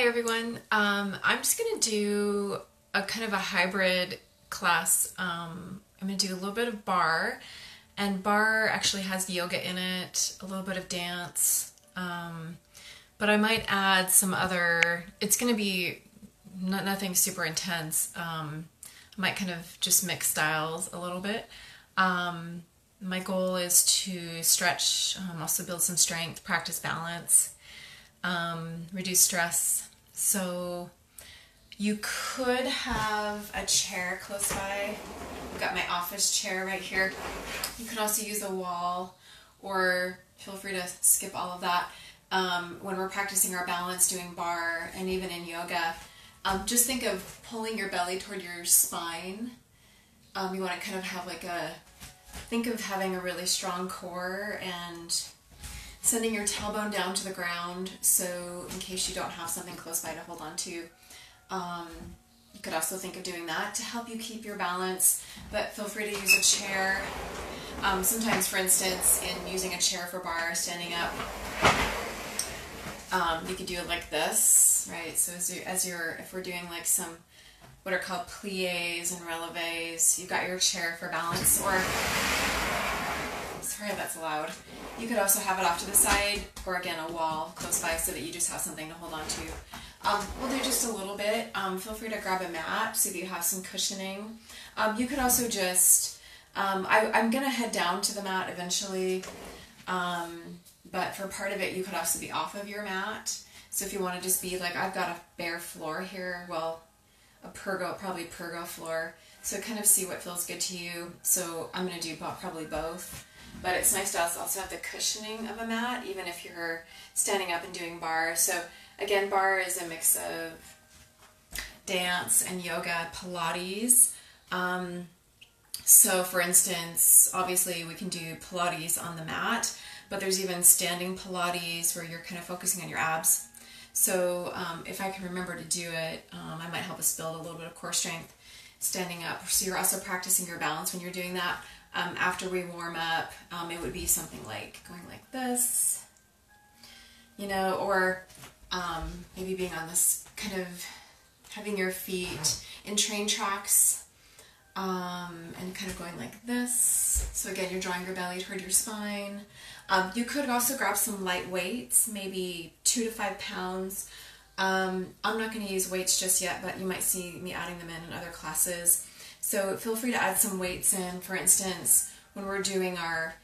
Hi everyone. Um, I'm just gonna do a kind of a hybrid class. Um, I'm gonna do a little bit of barre and barre actually has yoga in it, a little bit of dance, um, but I might add some other. It's gonna be not, nothing super intense. Um, I might kind of just mix styles a little bit. Um, my goal is to stretch, um, also build some strength, practice balance um, reduce stress. So you could have a chair close by. I've got my office chair right here. You could also use a wall or feel free to skip all of that. Um, when we're practicing our balance, doing barre, and even in yoga, um, just think of pulling your belly toward your spine. Um, you want to kind of have like a, think of having a really strong core and sending your tailbone down to the ground so in case you don't have something close by to hold on to. Um, you could also think of doing that to help you keep your balance, but feel free to use a chair. Um, sometimes, for instance, in using a chair for barre, standing up, um, you could do it like this, right? So as, you, as you're, if we're doing like some what are called plies and releves, you've got your chair for balance, or sorry that's loud. You could also have it off to the side or again a wall close by so that you just have something to hold on to. Um, we'll do just a little bit. Um, feel free to grab a mat so that you have some cushioning. Um, you could also just, um, I, am going to head down to the mat eventually, um, but for part of it you could also be off of your mat. So if you want to just be like, I've got a bare floor here, well, a pergo, probably pergo floor. So kind of see what feels good to you. So I'm going to do probably both. But it's nice to also have the cushioning of a mat, even if you're standing up and doing barre. So again, barre is a mix of dance and yoga, Pilates. Um, so for instance, obviously we can do Pilates on the mat, but there's even standing Pilates where you're kind of focusing on your abs. So um, if I can remember to do it, um, I might help us build a little bit of core strength standing up. So you're also practicing your balance when you're doing that. Um, after we warm up, um, it would be something like going like this, you know, or um, maybe being on this kind of having your feet in train tracks um, and kind of going like this. So again, you're drawing your belly toward your spine. Um, you could also grab some light weights, maybe two to five pounds. Um, I'm not going to use weights just yet, but you might see me adding them in in other classes. So feel free to add some weights in. For instance, when we're doing our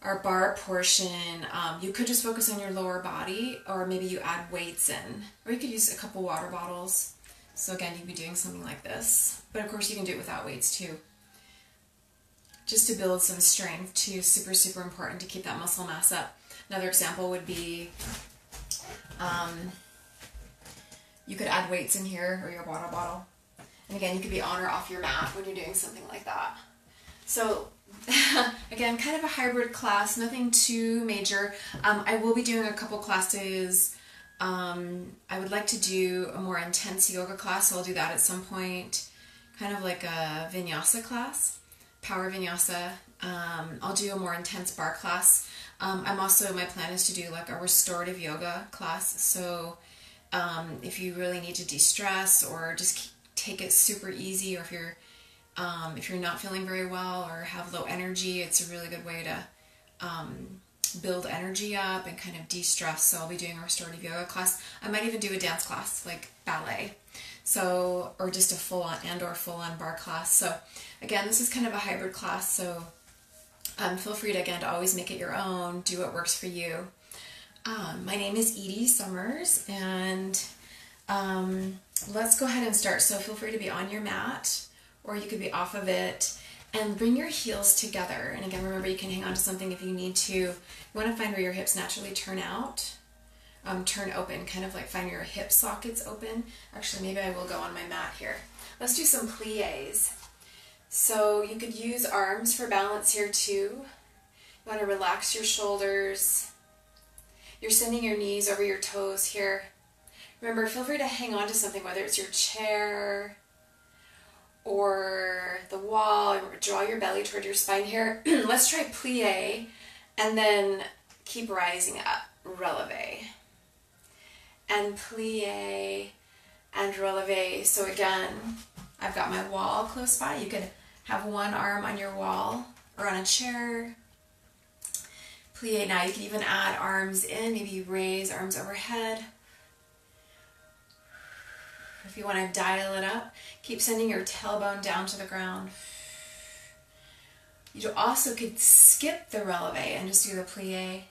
our barre portion, um, you could just focus on your lower body, or maybe you add weights in, or you could use a couple water bottles. So again, you'd be doing something like this. But of course, you can do it without weights too. Just to build some strength too, super, super important to keep that muscle mass up. Another example would be um, you could add weights in here or your water bottle. And again, you could be on or off your mat when you're doing something like that. So again, kind of a hybrid class, nothing too major. Um, I will be doing a couple classes. Um, I would like to do a more intense yoga class, so I'll do that at some point. Kind of like a vinyasa class, power vinyasa. Um, I'll do a more intense barre class. Um, I'm also, my plan is to do like a restorative yoga class. So um, if you really need to de-stress or just take it super easy or if you're um, if you're not feeling very well or have low energy it's a really good way to um, build energy up and kind of de-stress. So I'll be doing a restorative yoga class. I might even do a dance class like ballet. So or just a full-on and or full-on barre class. So again this is kind of a hybrid class so um, feel free to again to always make it your own do what works for you. Um, my name is Edie Summers and um, let's go ahead and start. So feel free to be on your mat or you could be off of it and bring your heels together. And again, remember you can hang on to something if you need to. You want to find where your hips naturally turn out, um, turn open, kind of like find your hip sockets open. Actually, maybe I will go on my mat here. Let's do some plies. So you could use arms for balance here too. You want to relax your shoulders. You're sending your knees over your toes here. Remember, feel free to hang on to something, whether it's your chair or the wall. Draw your belly toward your spine here. Let's try plie and then keep rising up, releve. and plie and releve. So again, I've got my wall close by. You could have one arm on your wall or on a chair. Plie now. You can even add arms in. Maybe raise arms overhead. If you want to dial it up, keep sending your tailbone down to the ground. You also could skip the releve and just do the plie.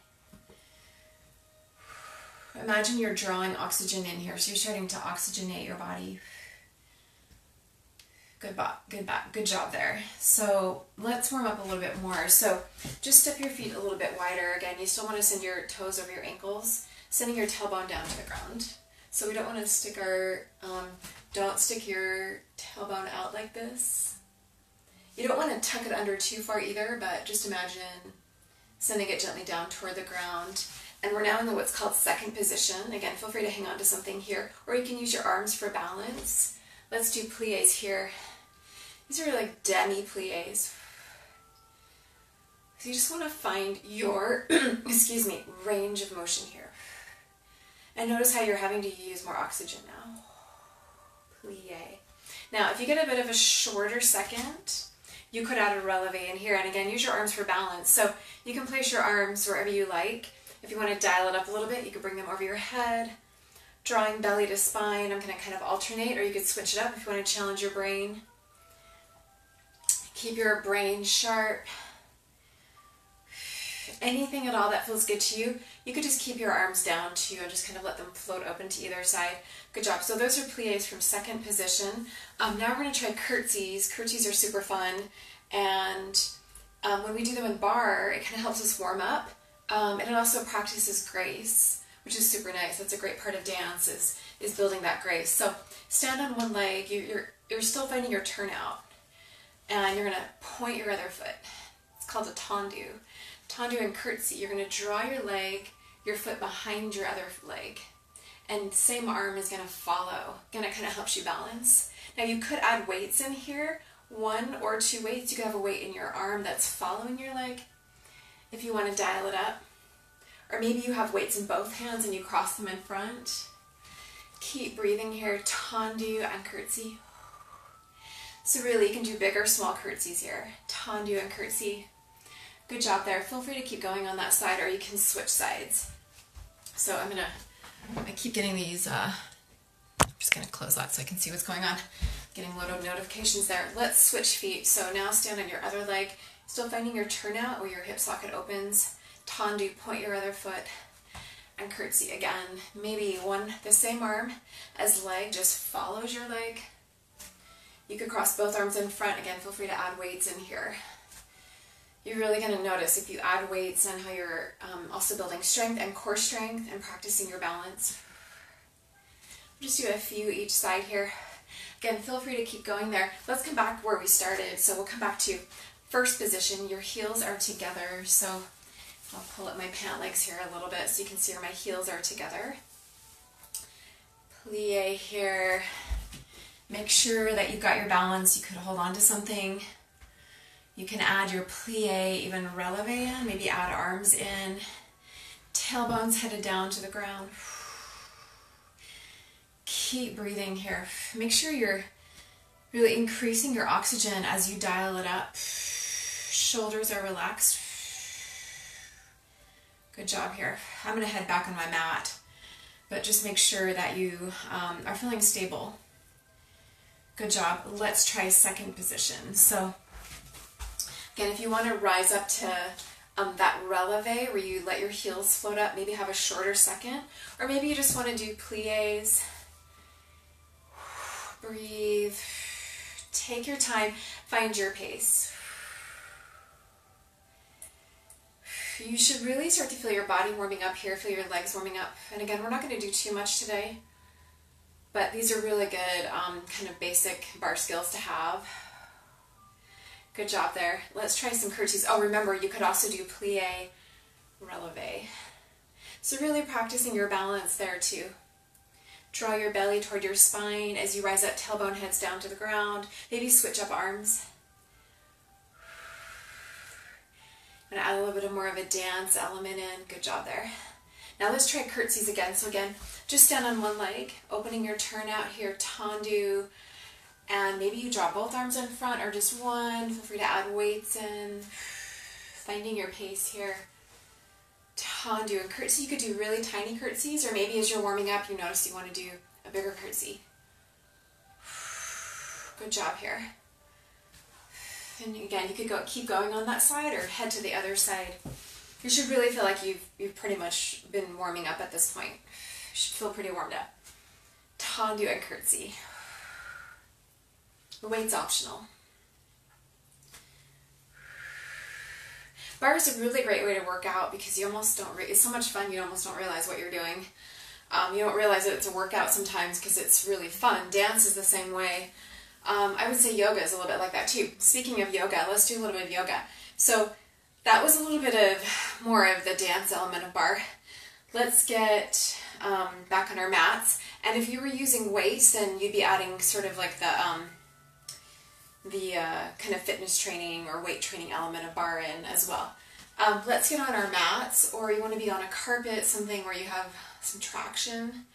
Imagine you're drawing oxygen in here, so you're starting to oxygenate your body. Good, good, good job there. So let's warm up a little bit more. So just step your feet a little bit wider. Again, you still want to send your toes over your ankles, sending your tailbone down to the ground. So we don't want to stick our, um, don't stick your tailbone out like this. You don't want to tuck it under too far either, but just imagine sending it gently down toward the ground. And we're now in the what's called second position. Again, feel free to hang on to something here, or you can use your arms for balance. Let's do plies here. These are like demi plies. So you just want to find your, excuse me, range of motion here. And notice how you're having to use more oxygen now. Plie. Now, if you get a bit of a shorter second, you could add a releve in here. And again, use your arms for balance. So you can place your arms wherever you like. If you want to dial it up a little bit, you could bring them over your head, drawing belly to spine. I'm going to kind of alternate, or you could switch it up if you want to challenge your brain. Keep your brain sharp. Anything at all that feels good to you, you could just keep your arms down too and just kind of let them float open to either side. Good job. So those are plies from second position. Um, now we're going to try curtsies. Curtsies are super fun. And um, when we do them in barre, it kind of helps us warm up. Um, and it also practices grace, which is super nice. That's a great part of dance is, is building that grace. So stand on one leg. You, you're, you're still finding your turnout. And you're going to point your other foot. It's called a tendu. Tendu and curtsy. You're going to draw your leg, your foot behind your other leg. And same arm is going to follow. Going to kind of helps you balance. Now you could add weights in here. One or two weights. You could have a weight in your arm that's following your leg if you want to dial it up. Or maybe you have weights in both hands and you cross them in front. Keep breathing here, tendu and curtsy. So really you can do big or small curtsies here. Tendu and curtsy. Good job there. Feel free to keep going on that side or you can switch sides. So I'm gonna, I keep getting these, uh, I'm just gonna close that so I can see what's going on. Getting a lot of notifications there. Let's switch feet. So now stand on your other leg. Still finding your turnout where your hip socket opens. Tendu, point your other foot. And curtsy again. Maybe one, the same arm as leg just follows your leg. You could cross both arms in front. Again, feel free to add weights in here. You're really going to notice if you add weights and how you're um, also building strength and core strength and practicing your balance. just do a few each side here. Again, feel free to keep going there. Let's come back where we started. So we'll come back to first position. Your heels are together. So I'll pull up my pant legs here a little bit so you can see where my heels are together. Plie here. Make sure that you've got your balance. You could hold on to something. You can add your plie, even releve maybe add arms in. Tailbones headed down to the ground. Keep breathing here. Make sure you're really increasing your oxygen as you dial it up. Shoulders are relaxed. Good job here. I'm to head back on my mat, but just make sure that you um, are feeling stable. Good job. Let's try second position. So again, if you want to rise up to um, that releve where you let your heels float up, maybe have a shorter second, or maybe you just want to do plies. Breathe. Take your time. Find your pace. You should really start to feel your body warming up here, feel your legs warming up. And again, we're not going to do too much today, but these are really good um, kind of basic barre skills to have. Good job there. Let's try some curtsies. Oh, remember, you could also do plie, releve. So really practicing your balance there too. Draw your belly toward your spine as you rise up, tailbone heads down to the ground. Maybe switch up arms. I'm to add a little bit of more of a dance element in. Good job there. Now let's try curtsies again. So again, just stand on one leg, opening your turn out here, tendu, and maybe you draw both arms in front or just one. Feel free to add weights in, finding your pace here. Tendu and curtsy. You could do really tiny curtsies, or maybe as you're warming up, you notice you want to do a bigger curtsy. Good job here. And again, you could go keep going on that side or head to the other side. You should really feel like you've you've pretty much been warming up at this point. You should feel pretty warmed up. Tendu and curtsy. The weight's optional. Barre is a really great way to work out because you almost don't. It's so much fun. You almost don't realize what you're doing. Um, you don't realize that it's a workout sometimes because it's really fun. Dance is the same way. Um, I would say yoga is a little bit like that too. Speaking of yoga, let's do a little bit of yoga. So that was a little bit of more of the dance element of barre. Let's get um, back on our mats. And if you were using weights, then you'd be adding sort of like the um, the uh, kind of fitness training or weight training element of barre in as well. Um, let's get on our mats, or you want to be on a carpet, something where you have some traction.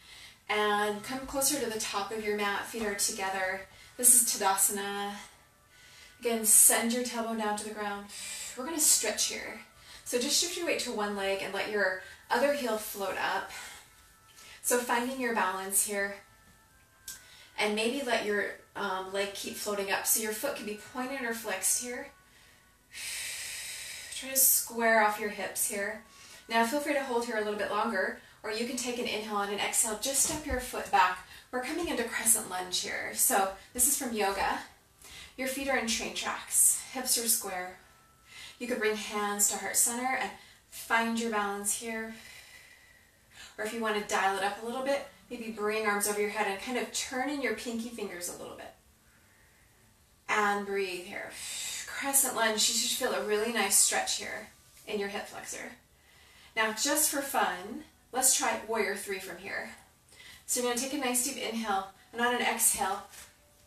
And come closer to the top of your mat, feet are together. This is Tadasana. Again, send your tailbone down to the ground. We're going to stretch here. So just shift your weight to one leg and let your other heel float up. So finding your balance here. And maybe let your um, leg keep floating up. So your foot can be pointed or flexed here. Try to square off your hips here. Now feel free to hold here a little bit longer, or you can take an inhale and an exhale. Just step your foot back. We're coming into crescent lunge here. So this is from yoga. Your feet are in train tracks. Hips are square. You could bring hands to heart center and find your balance here. Or if you want to dial it up a little bit, maybe bring arms over your head and kind of turn in your pinky fingers a little bit. And breathe here. Crescent lunge, you should feel a really nice stretch here in your hip flexor. Now, just for fun, let's try warrior three from here. So you're to take a nice deep inhale, and on an exhale,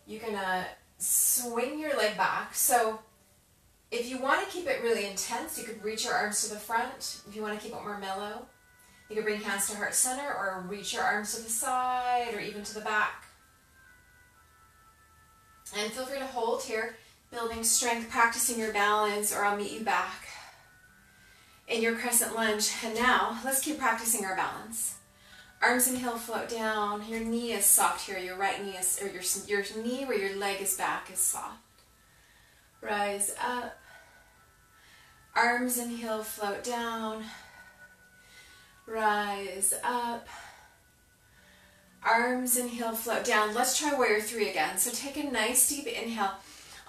you're to swing your leg back. So if you want to keep it really intense, you could reach your arms to the front. If you want to keep it more mellow, you can bring hands to heart center or reach your arms to the side or even to the back. And feel free to hold here, building strength, practicing your balance, or I'll meet you back in your crescent lunge. And now, let's keep practicing our balance. Arms and heel float down. Your knee is soft here. Your right knee is, or your, your knee where your leg is back is soft. Rise up. Arms and heel float down. Rise up. Arms and heel float down. Let's try warrior three again. So take a nice deep inhale.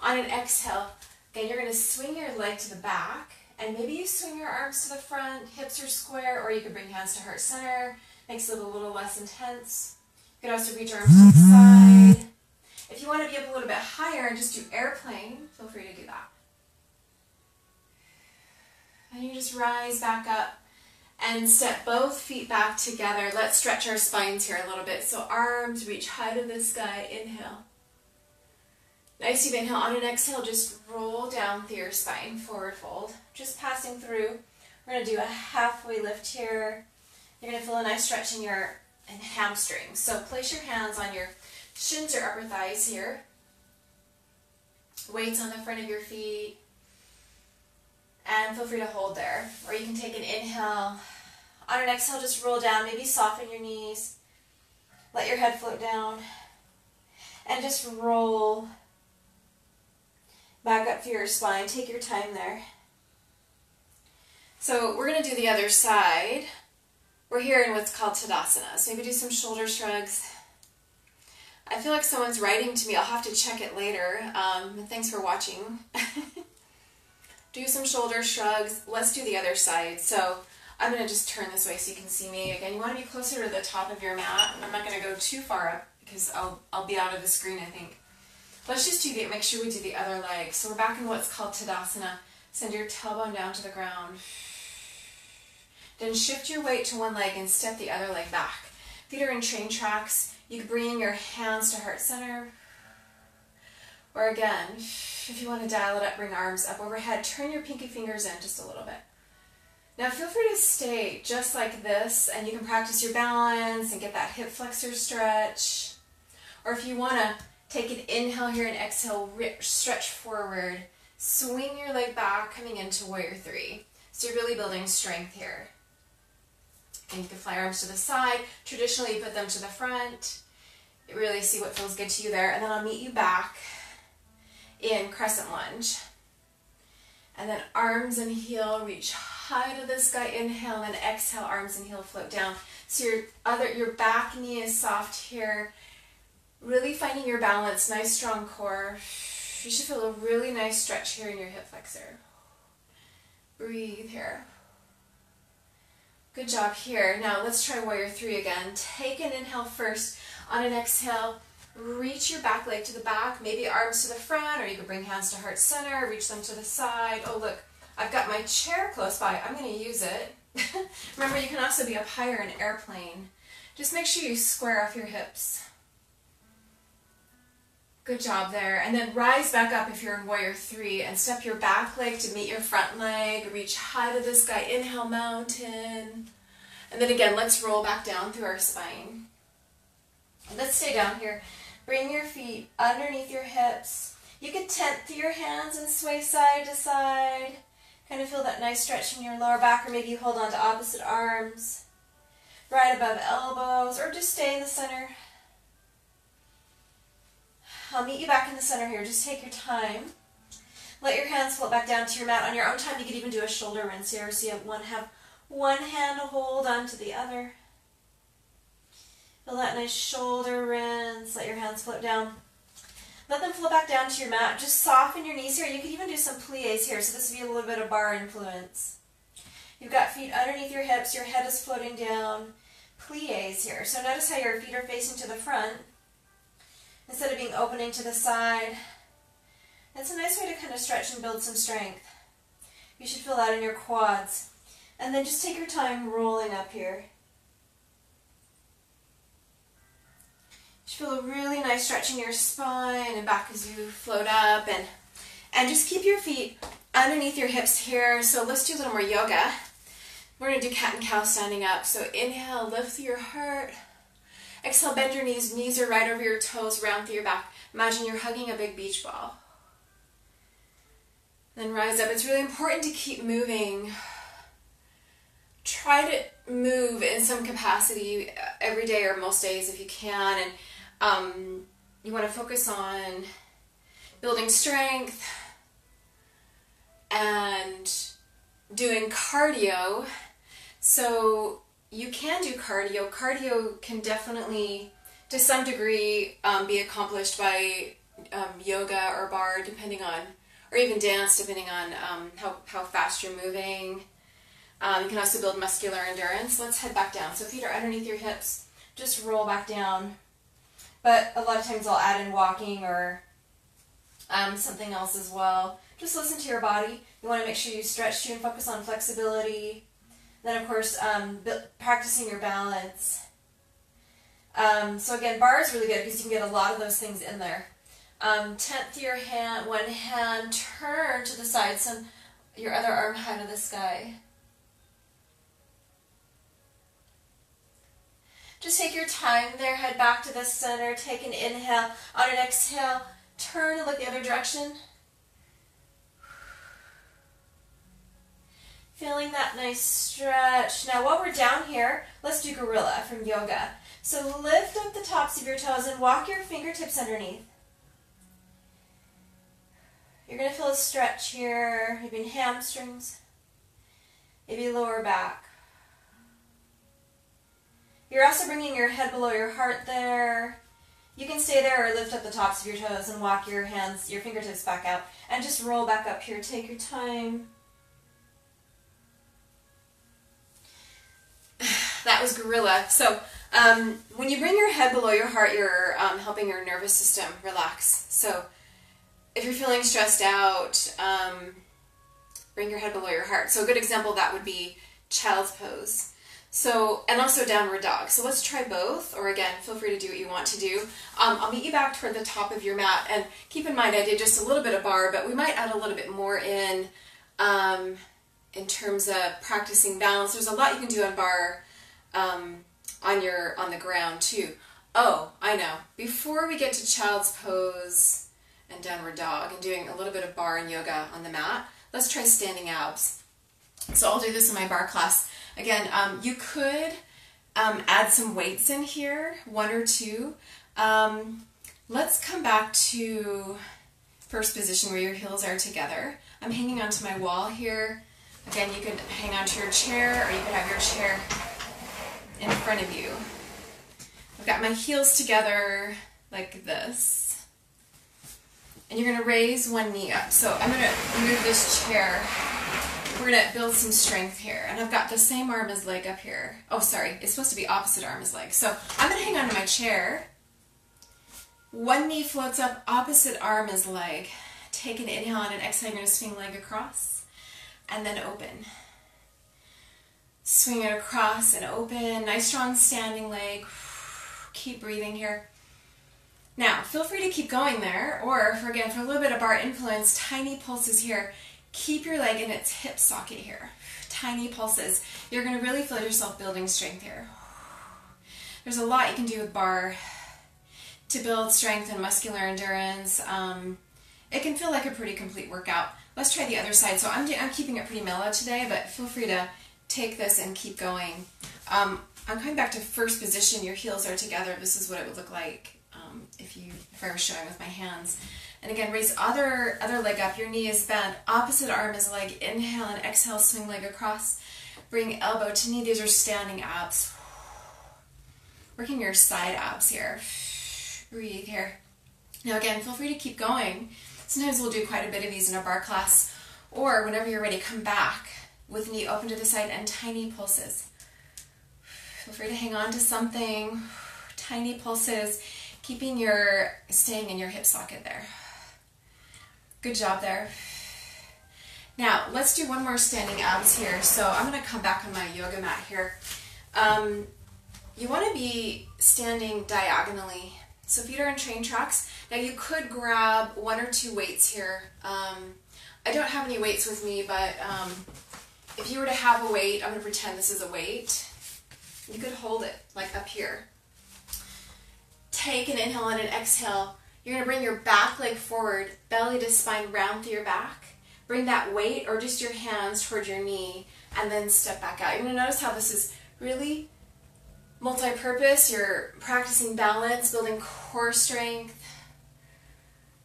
On an exhale, again, you're going to swing your leg to the back. And maybe you swing your arms to the front, hips are square, or you could bring hands to heart center. Makes it a little less intense. You could also reach arms to the mm-hmm. side. If you want to be up a little bit higher and just do airplane, feel free to do that. And you just rise back up and step both feet back together. Let's stretch our spines here a little bit. So arms reach high to the sky. Inhale. Nice deep inhale. On an exhale, just roll down through your spine. Forward fold. Just passing through. We're going to do a halfway lift here. You're going to feel a nice stretch in your in hamstrings. So place your hands on your shins or upper thighs here. Weights on the front of your feet. And feel free to hold there. Or you can take an inhale. On an exhale, just roll down. Maybe soften your knees. Let your head float down. And just roll back up through your spine. Take your time there. So we're going to do the other side. We're here in what's called Tadasana. So maybe do some shoulder shrugs. I feel like someone's writing to me. I'll have to check it later. Um, thanks for watching. do some shoulder shrugs. Let's do the other side. So I'm going to just turn this way so you can see me. Again, you want to be closer to the top of your mat. I'm not going to go too far up because I'll, I'll be out of the screen, I think. Let's just do the, make sure we do the other leg. So we're back in what's called Tadasana. Send your tailbone down to the ground. Then shift your weight to one leg and step the other leg back. Feet are in train tracks. You can bring your hands to heart center. Or again, if you want to dial it up, bring arms up overhead. Turn your pinky fingers in just a little bit. Now feel free to stay just like this and you can practice your balance and get that hip flexor stretch. Or if you want to take an inhale here and exhale, stretch forward, swing your leg back coming into warrior three. So you're really building strength here. And you can fly arms to the side. Traditionally, you put them to the front. Really see what feels good to you there. And then I'll meet you back in crescent lunge. And then arms and heel reach high to the sky. Inhale and exhale, arms and heel float down. So your other your back knee is soft here. Really finding your balance, nice strong core. You should feel a really nice stretch here in your hip flexor. Breathe here. Good job here. Now let's try warrior three again. Take an inhale first. On an exhale, reach your back leg to the back, maybe arms to the front, or you can bring hands to heart center, reach them to the side. Oh look, I've got my chair close by. I'm going to use it. Remember, you can also be up higher in airplane. Just make sure you square off your hips. Good job there. And then rise back up if you're in warrior three and step your back leg to meet your front leg. Reach high to the sky. Inhale, mountain. And then again, let's roll back down through our spine. Let's stay down here. Bring your feet underneath your hips. You can tent through your hands and sway side to side. Kind of feel that nice stretch in your lower back, or maybe you hold on to opposite arms. Right above elbows, or just stay in the center. I'll meet you back in the center here. Just take your time. Let your hands float back down to your mat. On your own time, you could even do a shoulder rinse here. So you have one, have one hand to hold onto the other. Feel that nice shoulder rinse. Let your hands float down. Let them float back down to your mat. Just soften your knees here. You could even do some plies here. So this would be a little bit of barre influence. You've got feet underneath your hips. Your head is floating down. Plies here. So notice how your feet are facing to the front instead of being opening to the side. It's a nice way to kind of stretch and build some strength. You should feel that in your quads. And then just take your time rolling up here. Should feel a really nice stretch in your spine and back as you float up and and just keep your feet underneath your hips here. So let's do a little more yoga. We're to do cat and cow standing up. So inhale, lift your heart. Exhale, bend your knees. Knees are right over your toes, round through your back. Imagine you're hugging a big beach ball. Then rise up. It's really important to keep moving. Try to move in some capacity every day or most days if you can. And um, you want to focus on building strength and doing cardio. So you can do cardio. Cardio can definitely, to some degree, um, be accomplished by um, yoga or barre, depending on, or even dance, depending on um, how, how fast you're moving. Um, you can also build muscular endurance. Let's head back down. So feet are underneath your hips. Just roll back down. But a lot of times I'll add in walking or um, something else as well. Just listen to your body. You want to make sure you stretch to and focus on flexibility, then, of course, um, practicing your balance. Um, so again, barre is really good because you can get a lot of those things in there. Um, tenth your hand, one hand, turn to the side, so your other arm high to the sky. Just take your time there, head back to the center, take an inhale. On an exhale, turn and look the other direction. Feeling that nice stretch. Now while we're down here, let's do gorilla from yoga. So lift up the tops of your toes and walk your fingertips underneath. You're going to feel a stretch here, maybe in hamstrings, maybe lower back. You're also bringing your head below your heart there. You can stay there or lift up the tops of your toes and walk your hands, your fingertips back out. And just roll back up here. Take your time. that was gorilla. So um, when you bring your head below your heart, you're um, helping your nervous system relax. So if you're feeling stressed out, um, bring your head below your heart. So a good example that would be child's pose. So, and also downward dog. So let's try both, or again, feel free to do what you want to do. Um, I'll meet you back toward the top of your mat, and keep in mind I did just a little bit of barre, but we might add a little bit more in um, in terms of practicing balance. There's a lot you can do on barre um, on your on the ground too. Oh, I know. Before we get to child's pose and downward dog and doing a little bit of barre and yoga on the mat, let's try standing abs. So I'll do this in my barre class. Again, um, you could um, add some weights in here, one or two. Um, let's come back to first position where your heels are together. I'm hanging onto my wall here. Again, you could hang onto your chair or you could have your chair in front of you. I've got my heels together like this. And you're going to raise one knee up. So I'm to move this chair. We're to build some strength here. And I've got the same arm as leg up here. Oh, sorry. It's supposed to be opposite arm as leg. So I'm to hang onto my chair. One knee floats up, opposite arm as leg. Take an inhale and an exhale. You're to swing leg across and then open. Swing it across and open. Nice strong standing leg. Keep breathing here. Now, feel free to keep going there, or for again, for a little bit of barre influence, tiny pulses here. Keep your leg in its hip socket here. Tiny pulses. You're going to really feel yourself building strength here. There's a lot you can do with barre to build strength and muscular endurance. Um, it can feel like a pretty complete workout. Let's try the other side. So I'm, I'm keeping it pretty mellow today, but feel free to take this and keep going. Um, I'm coming back to first position. Your heels are together. This is what it would look like um, if you if I were showing with my hands. And again, raise other other leg up. Your knee is bent. Opposite arm is leg. Inhale and exhale. Swing leg across. Bring elbow to knee. These are standing abs. Working your side abs here. Breathe here. Now again, feel free to keep going. Sometimes we'll do quite a bit of these in a barre class, or whenever you're ready, come back with knee open to the side and tiny pulses. Feel free to hang on to something, tiny pulses, keeping your, staying in your hip socket there. Good job there. Now, let's do one more standing abs here. So I'm going to come back on my yoga mat here. Um, you want to be standing diagonally. So feet are in train tracks. Now you could grab one or two weights here. Um, I don't have any weights with me, but um, if you were to have a weight, I'm to pretend this is a weight. You could hold it like up here. Take an inhale and an exhale. You're going to bring your back leg forward, belly to spine round through your back. Bring that weight or just your hands toward your knee and then step back out. You're going to notice how this is really multi-purpose. You're practicing balance, building core strength.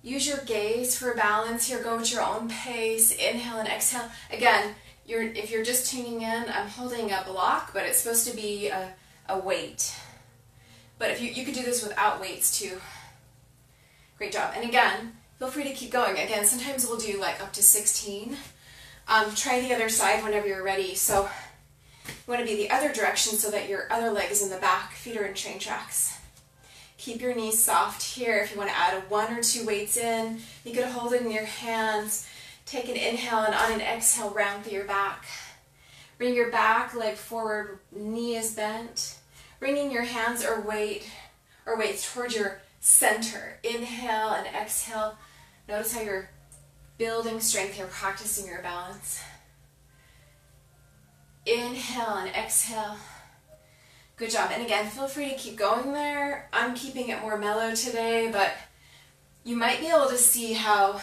Use your gaze for balance here. Go at your own pace. Inhale and exhale. Again, you're, if you're just tuning in, I'm holding a block, but it's supposed to be a, a weight. But if you, you could do this without weights too. Great job. And again, feel free to keep going. Again, sometimes we'll do like up to 16. Um, try the other side whenever you're ready. So you want to be the other direction so that your other leg is in the back, feet are in train tracks. Keep your knees soft here. If you want to add one or two weights in, you could hold it in your hands. Take an inhale and on an exhale, round through your back. Bring your back leg forward, knee is bent. Bringing your hands or weight or weights towards your center. Inhale and exhale. Notice how you're building strength here, practicing your balance. Inhale and exhale. Good job. And again, feel free to keep going there. I'm keeping it more mellow today, but you might be able to see how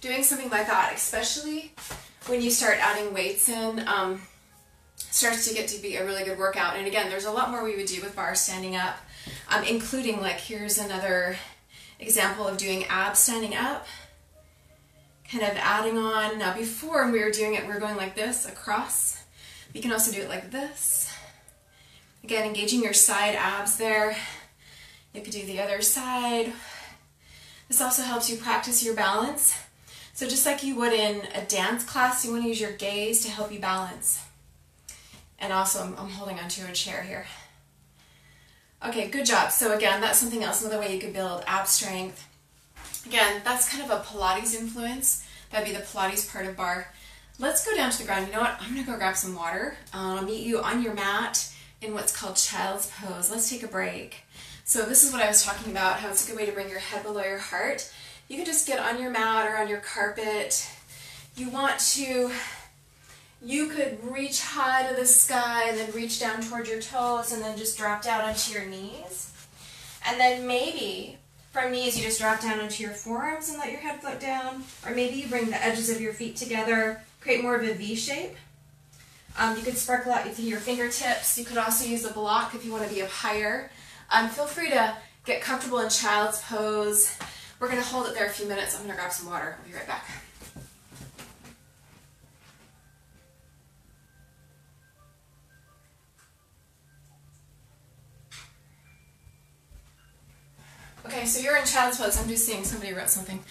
doing something like that, especially when you start adding weights in, um, starts to get to be a really good workout. And again, there's a lot more we would do with barres standing up, um, including like here's another example of doing abs standing up, kind of adding on. Now before we were doing it, we were going like this across. You can also do it like this. Again, engaging your side abs there. You could do the other side. This also helps you practice your balance. So just like you would in a dance class, you want to use your gaze to help you balance. And also, I'm, I'm holding onto a chair here. Okay, good job. So again, that's something else, another way you could build ab strength. Again, that's kind of a Pilates influence. That'd be the Pilates part of barre. Let's go down to the ground. You know what? I'm to go grab some water. Um, I'll meet you on your mat in what's called child's pose. Let's take a break. So this is what I was talking about, how it's a good way to bring your head below your heart. You can just get on your mat or on your carpet. You want to you could reach high to the sky and then reach down toward your toes and then just drop down onto your knees. And then maybe from knees you just drop down onto your forearms and let your head float down. Or maybe you bring the edges of your feet together, create more of a V shape. Um, you could sparkle out with your fingertips. You could also use a block if you want to be up higher. Um, feel free to get comfortable in child's pose. We're going to hold it there a few minutes. I'm going to grab some water. I'll be right back. Okay, so you're in child's pose. I'm just seeing somebody wrote something.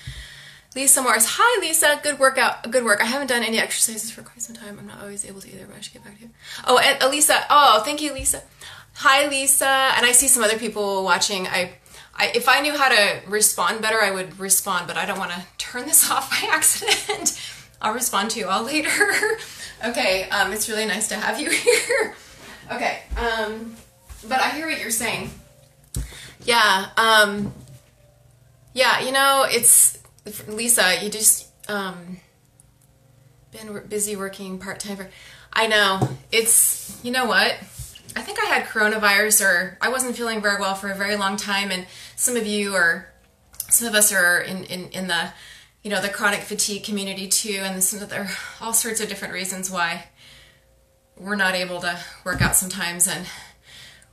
Lisa Morris. Hi, Lisa. Good workout. Good work. I haven't done any exercises for quite some time. I'm not always able to either, but I should get back to you. Oh, and Elisa. Oh, thank you, Lisa. Hi, Lisa. And I see some other people watching. I, I, if I knew how to respond better, I would respond, but I don't want to turn this off by accident. I'll respond to you all later. okay, um, it's really nice to have you here. okay, um, but I hear what you're saying. Yeah, um, yeah, you know, it's Lisa, you just um, been busy working part time for. I know it's. You know what? I think I had coronavirus, or I wasn't feeling very well for a very long time, and some of you or some of us are in in, in the you know the chronic fatigue community too, and some there are all sorts of different reasons why we're not able to work out sometimes and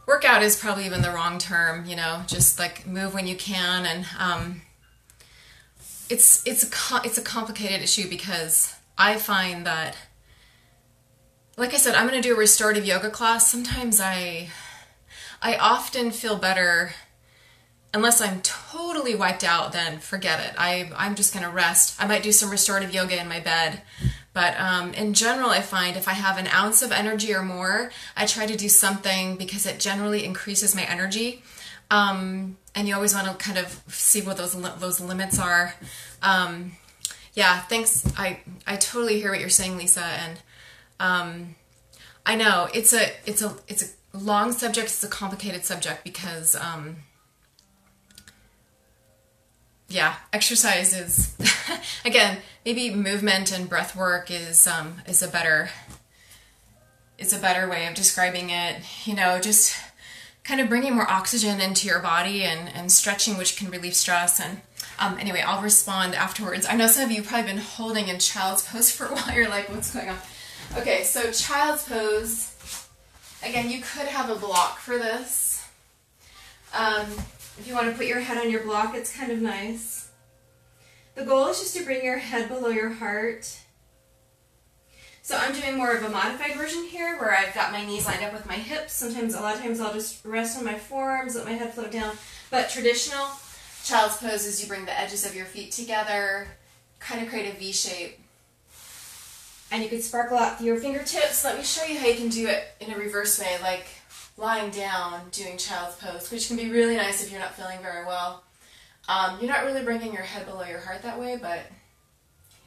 workout is probably even the wrong term you know just like move when you can. And um, it's it's a it's a complicated issue because I find that like I said I'm going to do a restorative yoga class. Sometimes I I often feel better unless I'm totally wiped out then forget it. I I'm just going to rest. I might do some restorative yoga in my bed but um, in general I find if I have an ounce of energy or more I try to do something because it generally increases my energy um, and you always want to kind of see what those those limits are. Um, yeah, thanks. I I totally hear what you're saying, Lisa, and um, I know it's a it's a it's a long subject. It's a complicated subject because um, yeah, exercise is again maybe movement and breath work is um, is a better is a better way of describing it. You know, just kind of bringing more oxygen into your body and, and stretching, which can relieve stress. And um, anyway, I'll respond afterwards. I know some of you probably been holding in child's pose for a while. You're like, what's going on? Okay, so child's pose. Again, you could have a block for this. Um, if you want to put your head on your block, it's kind of nice. The goal is just to bring your head below your heart so I'm doing more of a modified version here where I've got my knees lined up with my hips. Sometimes, a lot of times I'll just rest on my forearms, let my head float down. But traditional child's pose is you bring the edges of your feet together, kind of create a V shape. And you could sparkle out through your fingertips. Let me show you how you can do it in a reverse way, like lying down, doing child's pose, which can be really nice if you're not feeling very well. Um, you're not really bringing your head below your heart that way, but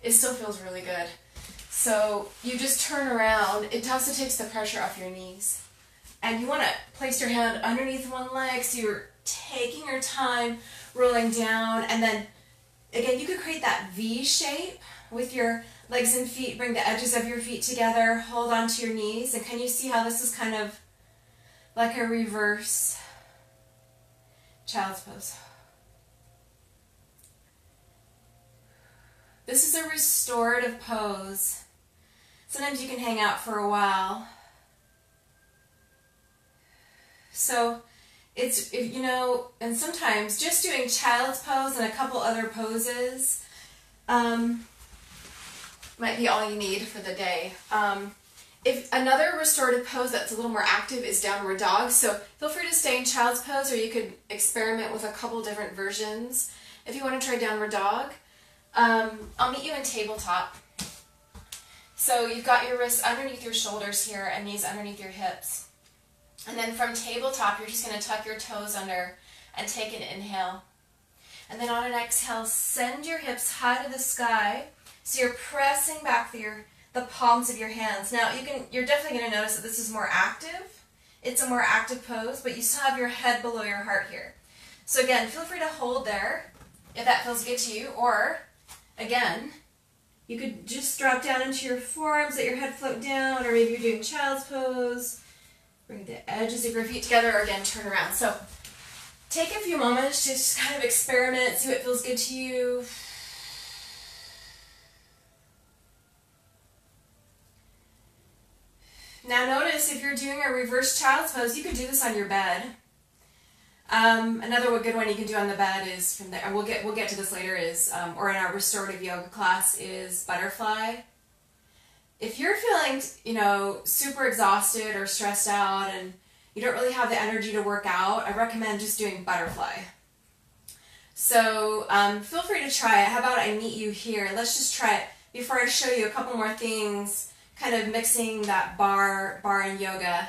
it still feels really good. So you just turn around. It also takes the pressure off your knees. And you want to place your hand underneath one leg so you're taking your time rolling down. And then, again, you could create that V shape with your legs and feet. Bring the edges of your feet together. Hold onto your knees. And can you see how this is kind of like a reverse child's pose? This is a restorative pose. Sometimes you can hang out for a while. So it's, if, you know, and sometimes just doing child's pose and a couple other poses um, might be all you need for the day. Um, if another restorative pose that's a little more active is downward dog, so feel free to stay in child's pose or you could experiment with a couple different versions if you want to try downward dog. Um, I'll meet you in tabletop. So you've got your wrists underneath your shoulders here and knees underneath your hips. And then from tabletop, you're just going to tuck your toes under and take an inhale. And then on an exhale, send your hips high to the sky. So you're pressing back your, the palms of your hands. Now you can, you're definitely going to notice that this is more active. It's a more active pose, but you still have your head below your heart here. So again, feel free to hold there if that feels good to you, or again, You could just drop down into your forearms, let your head float down, or maybe you're doing child's pose. Bring the edges of your feet together, or again, turn around. So take a few moments to just kind of experiment, see what feels good to you. Now notice if you're doing a reverse child's pose, you could do this on your bed. Um, another good one you can do on the bed is from there. We'll get we'll get to this later. Is um, or in our restorative yoga class is butterfly. If you're feeling you know super exhausted or stressed out and you don't really have the energy to work out, I recommend just doing butterfly. So um, feel free to try it. How about I meet you here? Let's just try it before I show you a couple more things. Kind of mixing that barre barre and yoga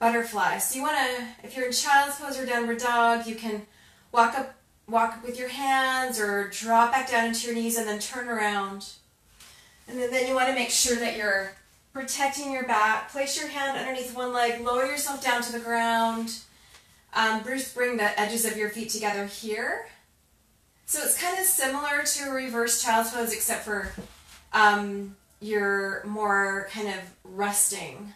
butterfly. So you want to, if you're in child's pose or downward dog, you can walk up, walk up with your hands or drop back down into your knees and then turn around. And then, you want to make sure that you're protecting your back. Place your hand underneath one leg, lower yourself down to the ground. Um, Bruce, bring the edges of your feet together here. So it's kind of similar to a reverse child's pose except for um, you're more kind of resting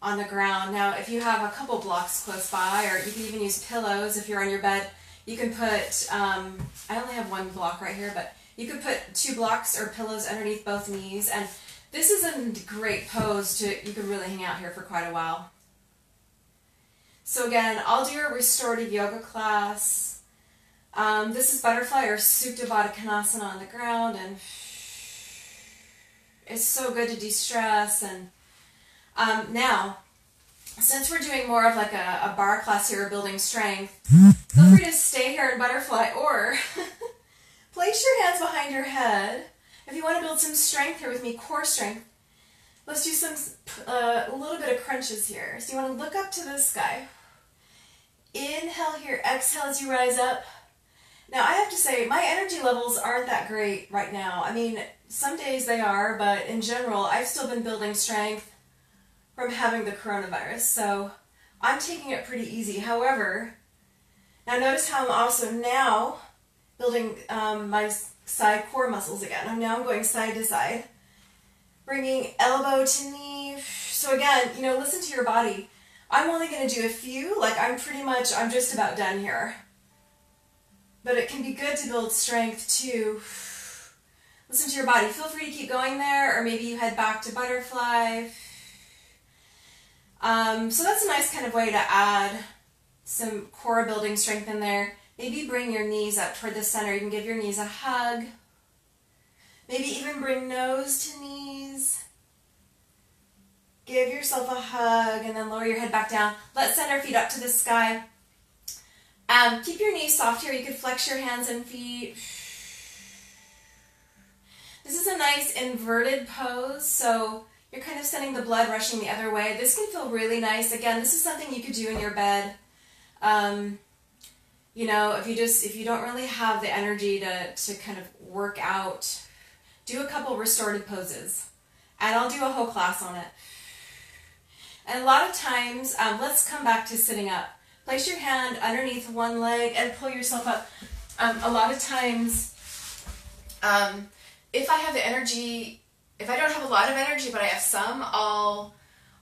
on the ground. Now, if you have a couple blocks close by, or you can even use pillows if you're on your bed, you can put, um, I only have one block right here, but you could put two blocks or pillows underneath both knees. And this is a great pose to, you could really hang out here for quite a while. So again, I'll do a restorative yoga class. Um, this is butterfly or Supta Konasana on the ground, and it's so good to de-stress and um, now, since we're doing more of like a, a barre class here, building strength, feel free to stay here in butterfly or place your hands behind your head. If you want to build some strength here with me, core strength, let's do some uh, a little bit of crunches here. So you want to look up to the sky. Inhale here, exhale as you rise up. Now I have to say, my energy levels aren't that great right now. I mean, some days they are, but in general, I've still been building strength from having the coronavirus. So I'm taking it pretty easy. However, now notice how I'm also now building um, my side core muscles again. I'm now going side to side, bringing elbow to knee. So again, you know, listen to your body. I'm only going to do a few, like I'm pretty much, I'm just about done here. But it can be good to build strength too. Listen to your body. Feel free to keep going there, or maybe you head back to butterfly. Um, so that's a nice kind of way to add some core building strength in there. Maybe bring your knees up toward the center. You can give your knees a hug. Maybe even bring nose to knees. Give yourself a hug and then lower your head back down. Let center feet up to the sky. Um, keep your knees soft here. You could flex your hands and feet. This is a nice inverted pose. So you're kind of sending the blood rushing the other way. This can feel really nice. Again, this is something you could do in your bed. Um, you know, if you just, if you don't really have the energy to, to kind of work out, do a couple restorative poses. And I'll do a whole class on it. And a lot of times, um, let's come back to sitting up. Place your hand underneath one leg and pull yourself up. Um, a lot of times, um, if I have the energy if I don't have a lot of energy, but I have some, I'll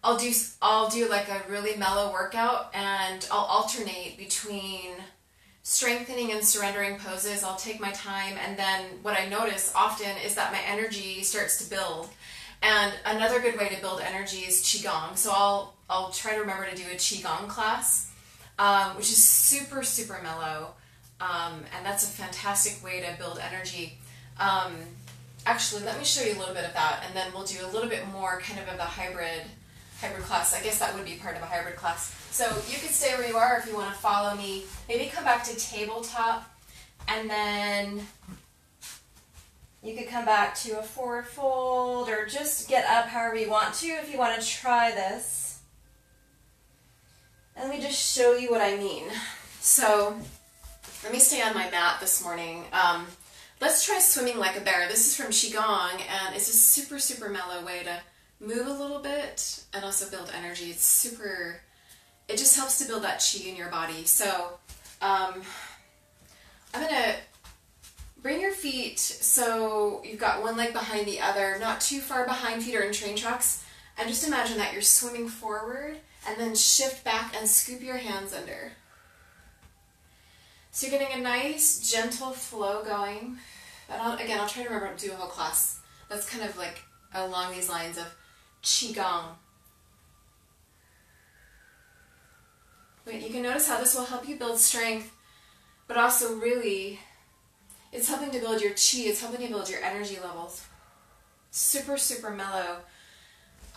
I'll do I'll do like a really mellow workout, and I'll alternate between strengthening and surrendering poses. I'll take my time, and then what I notice often is that my energy starts to build. And another good way to build energy is qigong. So I'll I'll try to remember to do a qigong class, um, which is super super mellow, um, and that's a fantastic way to build energy. Um, actually, let me show you a little bit of that, and then we'll do a little bit more kind of of the hybrid hybrid class. I guess that would be part of a hybrid class. So you could stay where you are if you want to follow me. Maybe come back to tabletop, and then you could come back to a forward fold, or just get up however you want to if you want to try this. And let me just show you what I mean. So let me stay on my mat this morning. Um, Let's try swimming like a bear. This is from Qigong, and it's a super, super mellow way to move a little bit and also build energy. It's super, it just helps to build that Qi in your body. So um, I'm going to bring your feet so you've got one leg behind the other, not too far behind, feet are in train tracks. And just imagine that you're swimming forward and then shift back and scoop your hands under. So you're getting a nice gentle flow going. And I'll, again, I'll try to remember to do a whole class. That's kind of like along these lines of Qigong. But you can notice how this will help you build strength, but also really, it's helping to build your chi, it's helping to build your energy levels. Super, super mellow.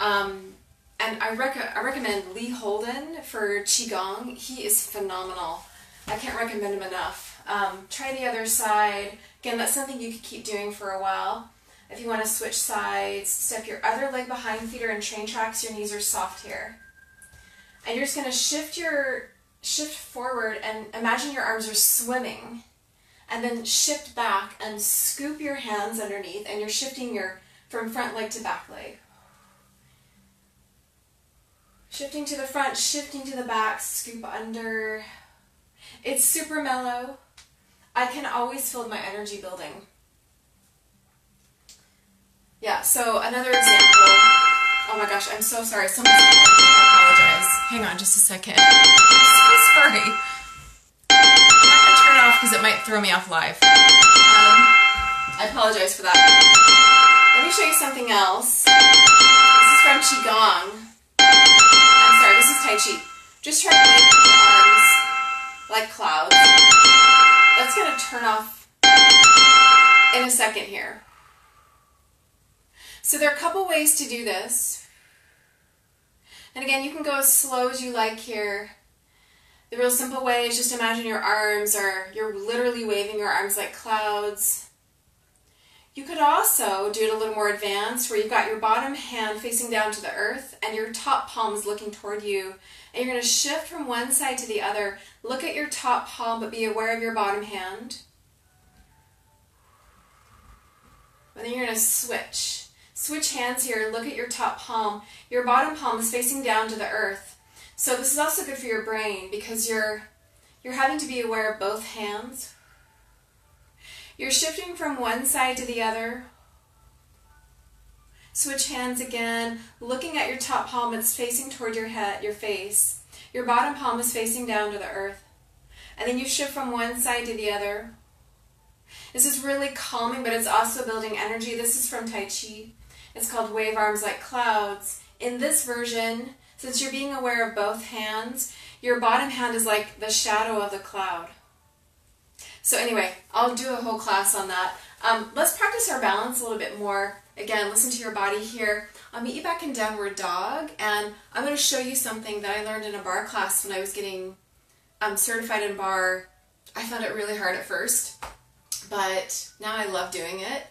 Um, and I, rec- I recommend Lee Holden for Qigong. He is phenomenal. I can't recommend them enough. Um, try the other side. Again, that's something you could keep doing for a while. If you want to switch sides, step your other leg behind, feet are in train tracks, your knees are soft here. And you're just going to shift your shift forward and imagine your arms are swimming. And then shift back and scoop your hands underneath and you're shifting your from front leg to back leg. Shifting to the front, shifting to the back, scoop under. It's super mellow. I can always feel my energy building. Yeah, so another example. Oh my gosh, I'm so sorry. Someone's. I apologize. Hang on just a second. so sorry. I'm to turn it off because it might throw me off live. Um, I apologize for that. Let me show you something else. This is from Qigong. I'm sorry, this is Tai Chi. Just try to like clouds. That's going to turn off in a second here. So there are a couple ways to do this. And again, you can go as slow as you like here. The real simple way is just imagine your arms are, you're literally waving your arms like clouds. You could also do it a little more advanced where you've got your bottom hand facing down to the earth and your top palm is looking toward you. And you're going to shift from one side to the other. Look at your top palm, but be aware of your bottom hand. And then you're going to switch. Switch hands here, look at your top palm. Your bottom palm is facing down to the earth. So this is also good for your brain because you're you're having to be aware of both hands. You're shifting from one side to the other. Switch hands again, looking at your top palm, it's facing toward your head, your face. Your bottom palm is facing down to the earth. And then you shift from one side to the other. This is really calming, but it's also building energy. This is from Tai Chi. It's called Wave Arms Like Clouds. In this version, since you're being aware of both hands, your bottom hand is like the shadow of the cloud. So anyway, I'll do a whole class on that. Um, let's practice our balance a little bit more. Again, listen to your body here. I'll meet you back in downward dog, and I'm going to show you something that I learned in a barre class when I was getting um, certified in barre. I found it really hard at first, but now I love doing it.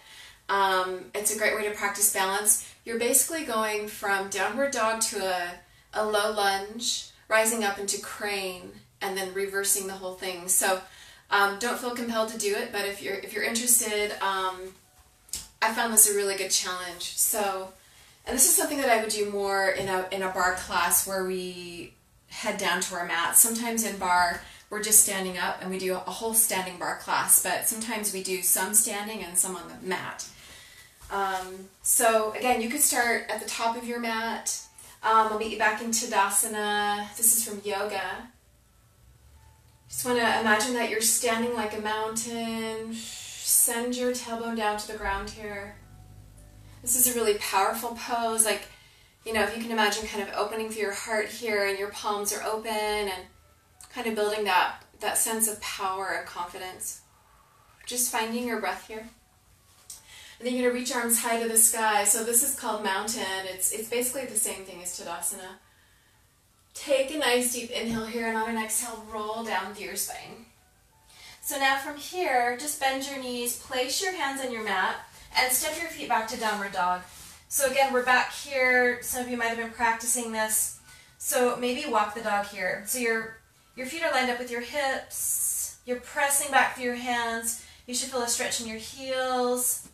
Um, it's a great way to practice balance. You're basically going from downward dog to a, a low lunge, rising up into crane, and then reversing the whole thing. So um, don't feel compelled to do it, but if you're if you're interested, um, I found this a really good challenge. So, and this is something that I would do more in a in a barre class where we head down to our mat. Sometimes in barre we're just standing up and we do a whole standing barre class, but sometimes we do some standing and some on the mat. Um, so again, you could start at the top of your mat. Um, I'll meet you back in Tadasana. This is from yoga. Just want to imagine that you're standing like a mountain. Send your tailbone down to the ground here. This is a really powerful pose. Like, you know, if you can imagine kind of opening through your heart here and your palms are open and kind of building that, that sense of power and confidence. Just finding your breath here. And then you're going to reach arms high to the sky. So this is called mountain. It's, it's basically the same thing as Tadasana. Take a nice deep inhale here and on an exhale, roll down through your spine. So now from here, just bend your knees, place your hands on your mat, and step your feet back to downward dog. So again, we're back here. Some of you might have been practicing this. So maybe walk the dog here. So your, your feet are lined up with your hips. You're pressing back through your hands. You should feel a stretch in your heels.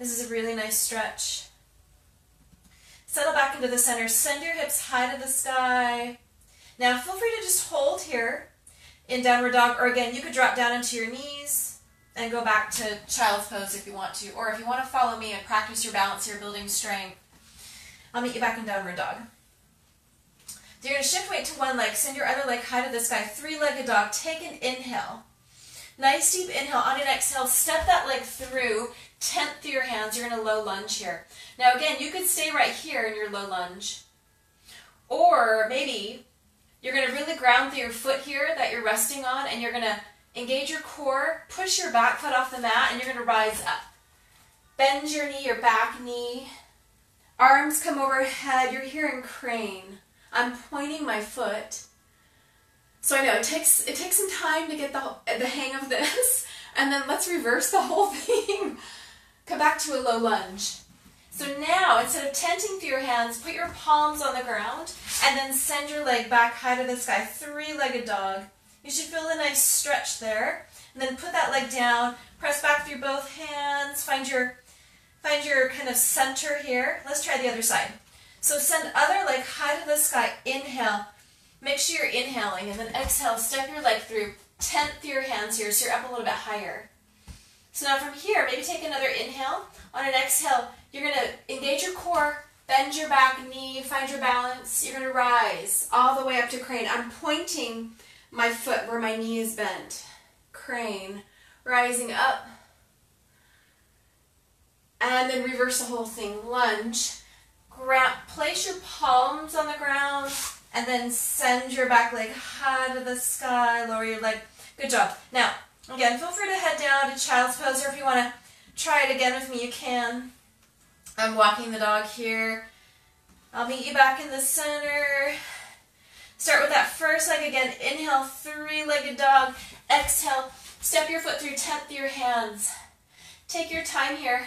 This is a really nice stretch. Settle back into the center. Send your hips high to the sky. Now feel free to just hold here in downward dog, or again, you could drop down into your knees and go back to child's pose if you want to. Or if you want to follow me and practice your balance here, building strength, I'll meet you back in downward dog. You're going to shift weight to one leg, send your other leg high to the sky, three-legged dog, take an inhale. Nice deep inhale. On an exhale, step that leg through, tent through your hands. You're in a low lunge here. Now again, you could stay right here in your low lunge. Or maybe you're going to really ground through your foot here that you're resting on, and you're going to engage your core, push your back foot off the mat, and you're going to rise up. Bend your knee, your back knee. Arms come overhead. You're here in crane. I'm pointing my foot. So I know it takes it takes some time to get the the hang of this, and then let's reverse the whole thing. Come back to a low lunge. So now, instead of tenting through your hands, put your palms on the ground and then send your leg back high to the sky, three-legged dog. You should feel a nice stretch there. And then put that leg down, press back through both hands, find your find your kind of center here. Let's try the other side. So send other leg high to the sky, inhale. Make sure you're inhaling and then exhale, step your leg through, tent through your hands here so you're up a little bit higher. So now from here, maybe take another inhale. On an exhale, you're going to engage your core, bend your back knee, find your balance. You're going to rise all the way up to crane. I'm pointing my foot where my knee is bent. Crane, rising up. And then reverse the whole thing. Lunge. Grab, place your palms on the ground and then send your back leg high to the sky. Lower your leg. Good job. Now, again, feel free to head down to child's pose or if you want to try it again with me, you can. I'm walking the dog here. I'll meet you back in the center. Start with that first leg again. Inhale, three-legged dog. Exhale, step your foot through, tent through your hands. Take your time here.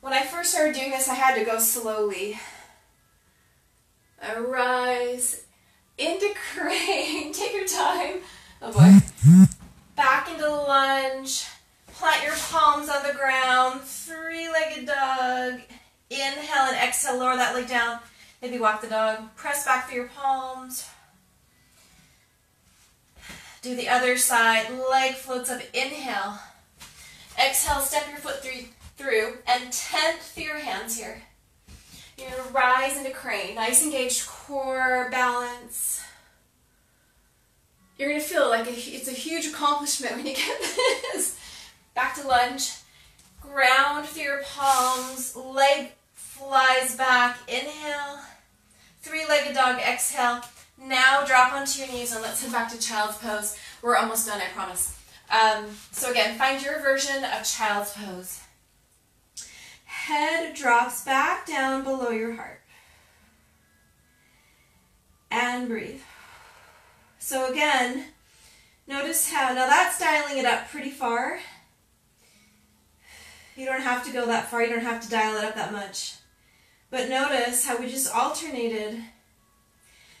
When I first started doing this, I had to go slowly. I rise into crane. Take your time. Oh boy. Back into lunge. Plant your palms on the ground. Three-legged dog. Inhale and exhale. Lower that leg down. Maybe walk the dog. Press back through your palms. Do the other side. Leg floats up. Inhale. Exhale. Step your foot through, through and tent through your hands here. You're going to rise into crane. Nice engaged core, balance. You're going to feel like a, it's a huge accomplishment when you get this. Back to lunge. Ground through your palms. Leg flies back. Inhale. Three-legged dog. Exhale. Now drop onto your knees and let's head back to child's pose. We're almost done, I promise. Um, so again, find your version of child's pose. Head drops back down below your heart. And breathe. So again, notice how, now that's dialing it up pretty far. You don't have to go that far. You don't have to dial it up that much. But notice how we just alternated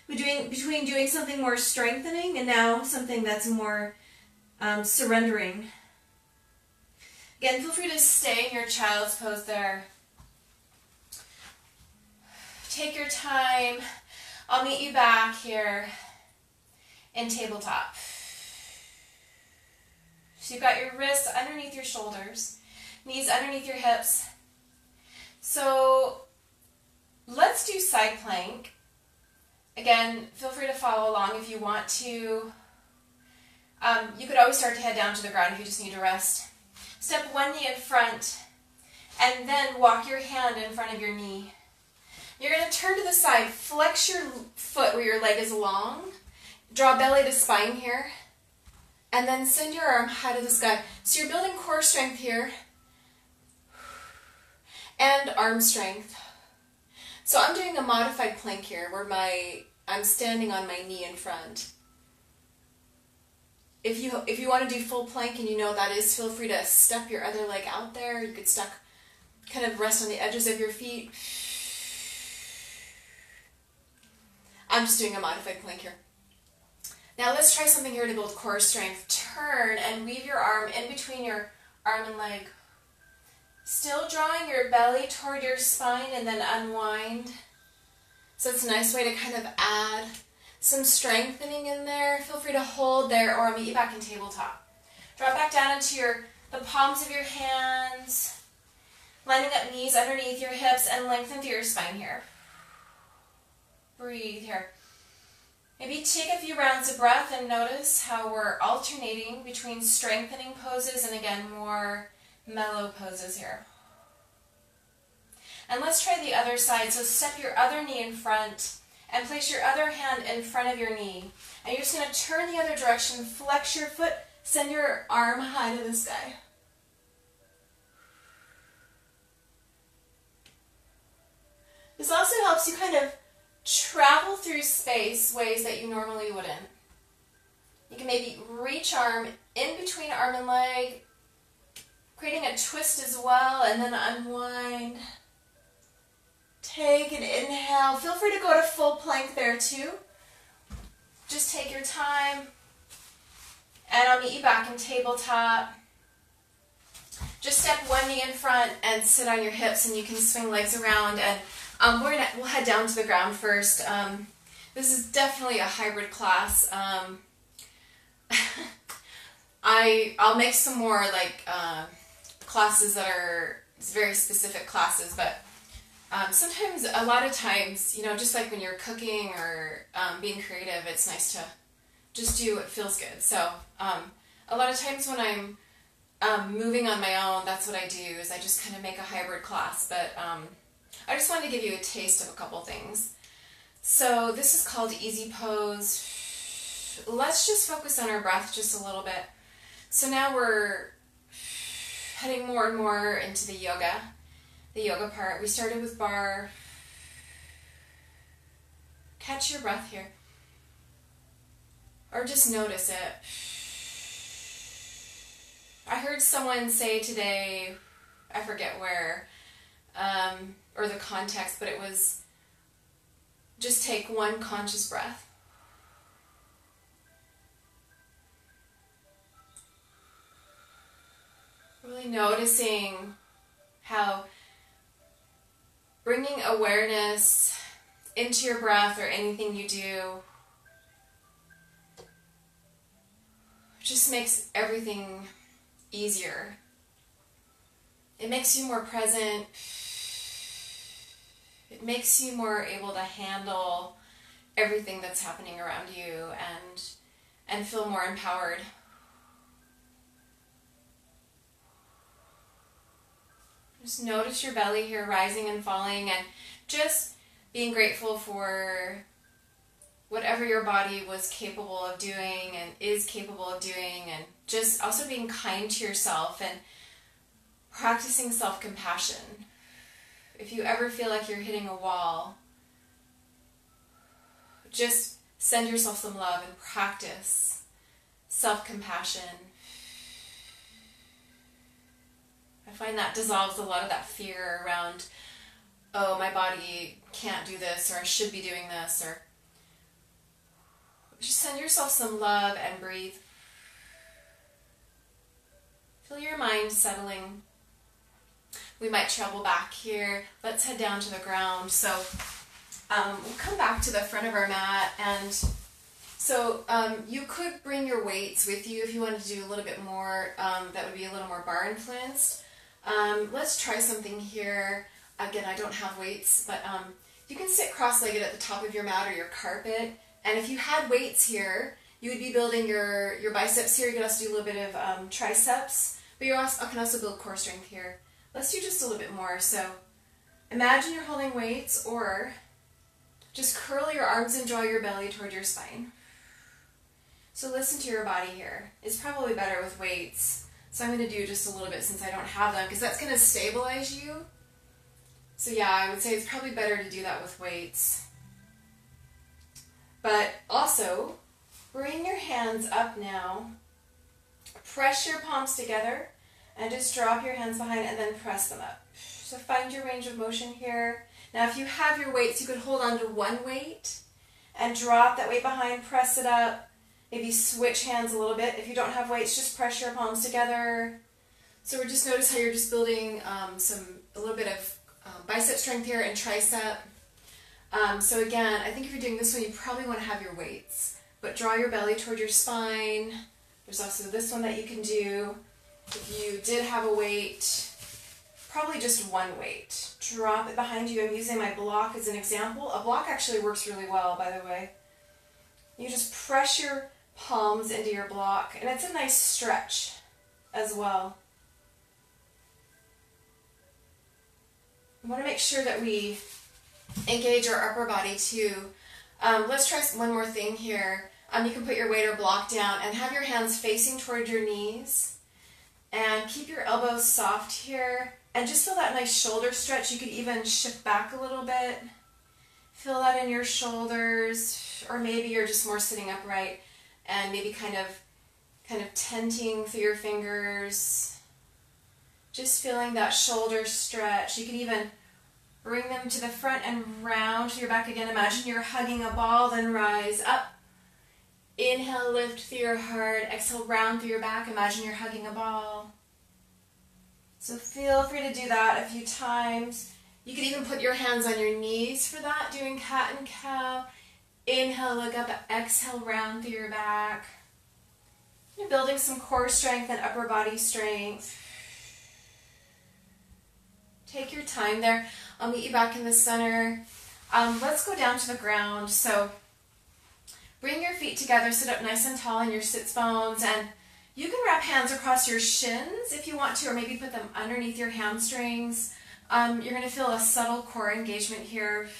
between, doing something more strengthening and now something that's more um, surrendering. Again, feel free to stay in your child's pose there. Take your time. I'll meet you back here in tabletop. So you've got your wrists underneath your shoulders knees underneath your hips. So let's do side plank. Again, feel free to follow along if you want to. Um, you could always start to head down to the ground if you just need to rest. Step one knee in front, and then walk your hand in front of your knee. You're going to turn to the side, flex your foot where your leg is long, draw belly to spine here, and then send your arm high to the sky. So you're building core strength here, and arm strength. So I'm doing a modified plank here where my I'm standing on my knee in front. If you if you want to do full plank and you know that is, feel free to step your other leg out there. You could stuck kind of rest on the edges of your feet. I'm just doing a modified plank here. Now let's try something here to build core strength. Turn and weave your arm in between your arm and leg. Still drawing your belly toward your spine and then unwind. So it's a nice way to kind of add some strengthening in there. Feel free to hold there or meet you back in tabletop. Drop back down into your the palms of your hands, lining up knees underneath your hips and lengthen through your spine here. Breathe here. Maybe take a few rounds of breath and notice how we're alternating between strengthening poses and again more mellow poses here. And let's try the other side. So step your other knee in front and place your other hand in front of your knee. And you're just going to turn the other direction, flex your foot, send your arm high to the sky. This also helps you kind of travel through space ways that you normally wouldn't. You can maybe reach arm in between arm and leg, creating a twist as well, and then unwind. Take an inhale. Feel free to go to full plank there too. Just take your time. And I'll meet you back in tabletop. Just step one knee in front and sit on your hips and you can swing legs around and um, we're gonna, we'll head down to the ground first. Um, this is definitely a hybrid class. Um, I, I'll make some more like uh, classes that are very specific classes, but um, sometimes, a lot of times, you know, just like when you're cooking or um, being creative, it's nice to just do what feels good. So, um, a lot of times when I'm um, moving on my own, that's what I do, is I just kind of make a hybrid class. But um, I just wanted to give you a taste of a couple things. So, this is called Easy Pose. Let's just focus on our breath just a little bit. So, now we're heading more and more into the yoga the yoga part. We started with barre. Catch your breath here. Or just notice it. I heard someone say today, I forget where, um, or the context, but it was just take one conscious breath. Really noticing how bringing awareness into your breath or anything you do just makes everything easier. It makes you more present. It makes you more able to handle everything that's happening around you and and feel more empowered. Just notice your belly here rising and falling and just being grateful for whatever your body was capable of doing and is capable of doing and just also being kind to yourself and practicing self-compassion. If you ever feel like you're hitting a wall, just send yourself some love and practice self-compassion I find that dissolves a lot of that fear around, oh, my body can't do this, or I should be doing this, or just send yourself some love and breathe. Feel your mind settling. We might travel back here. Let's head down to the ground. So um, we'll come back to the front of our mat and so um, you could bring your weights with you if you wanted to do a little bit more um, that would be a little more barre influenced. Um, let's try something here. Again, I don't have weights, but um, you can sit cross-legged at the top of your mat or your carpet. And if you had weights here, you would be building your, your biceps here. You could also do a little bit of um, triceps, but you also, can also build core strength here. Let's do just a little bit more. So imagine you're holding weights or just curl your arms and draw your belly toward your spine. So listen to your body here. It's probably better with weights. So I'm going to do just a little bit since I don't have them because that's going to stabilize you. So yeah, I would say it's probably better to do that with weights. But also, bring your hands up now. Press your palms together and just drop your hands behind and then press them up. So find your range of motion here. Now if you have your weights, you could hold on to one weight and drop that weight behind, press it up, Maybe switch hands a little bit. If you don't have weights, just press your palms together. So we're just notice how you're just building um, some a little bit of um, bicep strength here and tricep. Um, so again, I think if you're doing this one, you probably want to have your weights. But draw your belly toward your spine. There's also this one that you can do. If you did have a weight, probably just one weight. Drop it behind you. I'm using my block as an example. A block actually works really well, by the way. You just press your palms into your block, and it's a nice stretch as well. We want to make sure that we engage our upper body too. Um, let's try one more thing here. Um, you can put your weight or block down and have your hands facing toward your knees. And keep your elbows soft here. And just feel that nice shoulder stretch. You could even shift back a little bit. Feel that in your shoulders. Or maybe you're just more sitting upright and maybe kind of kind of tenting through your fingers. Just feeling that shoulder stretch. You can even bring them to the front and round to your back again. Imagine you're hugging a ball, then rise up. Inhale, lift through your heart. Exhale, round through your back. Imagine you're hugging a ball. So feel free to do that a few times. You can even put your hands on your knees for that, doing cat and cow. Inhale, look up. Exhale, round through your back. You're building some core strength and upper body strength. Take your time there. I'll meet you back in the center. Um, let's go down to the ground. So bring your feet together, sit up nice and tall in your sits bones, and you can wrap hands across your shins if you want to, or maybe put them underneath your hamstrings. Um, you're going to feel a subtle core engagement here.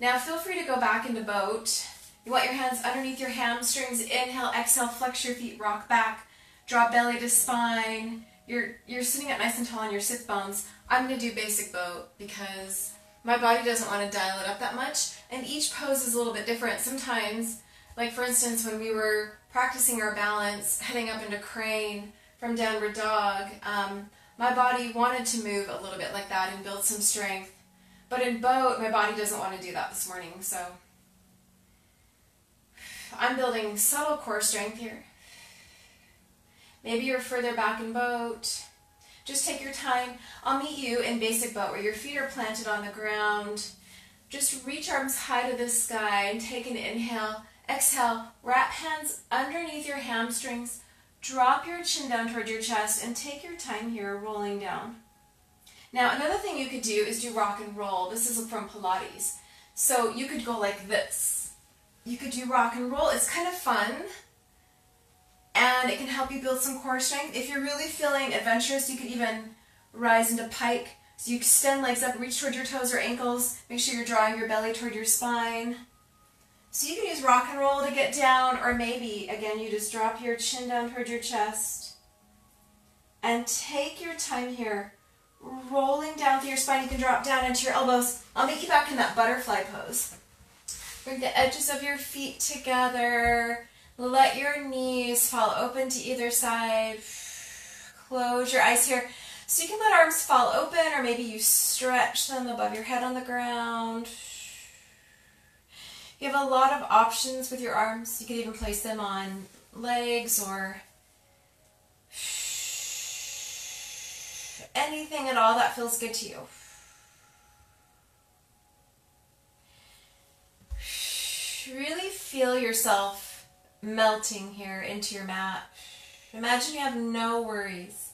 Now feel free to go back into boat. You want your hands underneath your hamstrings. Inhale, exhale, flex your feet, rock back. Drop belly to spine. You're, you're sitting up nice and tall on your sit bones. I'm going to do basic boat because my body doesn't want to dial it up that much. And each pose is a little bit different. Sometimes, like for instance, when we were practicing our balance, heading up into crane from downward dog, um, my body wanted to move a little bit like that and build some strength. But in boat, my body doesn't want to do that this morning, so I'm building subtle core strength here. Maybe you're further back in boat. Just take your time. I'll meet you in basic boat where your feet are planted on the ground. Just reach arms high to the sky and take an inhale. Exhale, wrap hands underneath your hamstrings. Drop your chin down toward your chest and take your time here rolling down. Now, another thing you could do is do rock and roll. This is from Pilates. So you could go like this. You could do rock and roll. It's kind of fun and it can help you build some core strength. If you're really feeling adventurous, you could even rise into pike. So you extend legs up, reach toward your toes or ankles. Make sure you're drawing your belly toward your spine. So you can use rock and roll to get down, or maybe, again, you just drop your chin down toward your chest. And take your time here, rolling down through your spine. You can drop down into your elbows. I'll make you back in that butterfly pose. Bring the edges of your feet together. Let your knees fall open to either side. Close your eyes here. So you can let arms fall open or maybe you stretch them above your head on the ground. You have a lot of options with your arms. You could even place them on legs or anything at all that feels good to you. Really feel yourself melting here into your mat. Imagine you have no worries.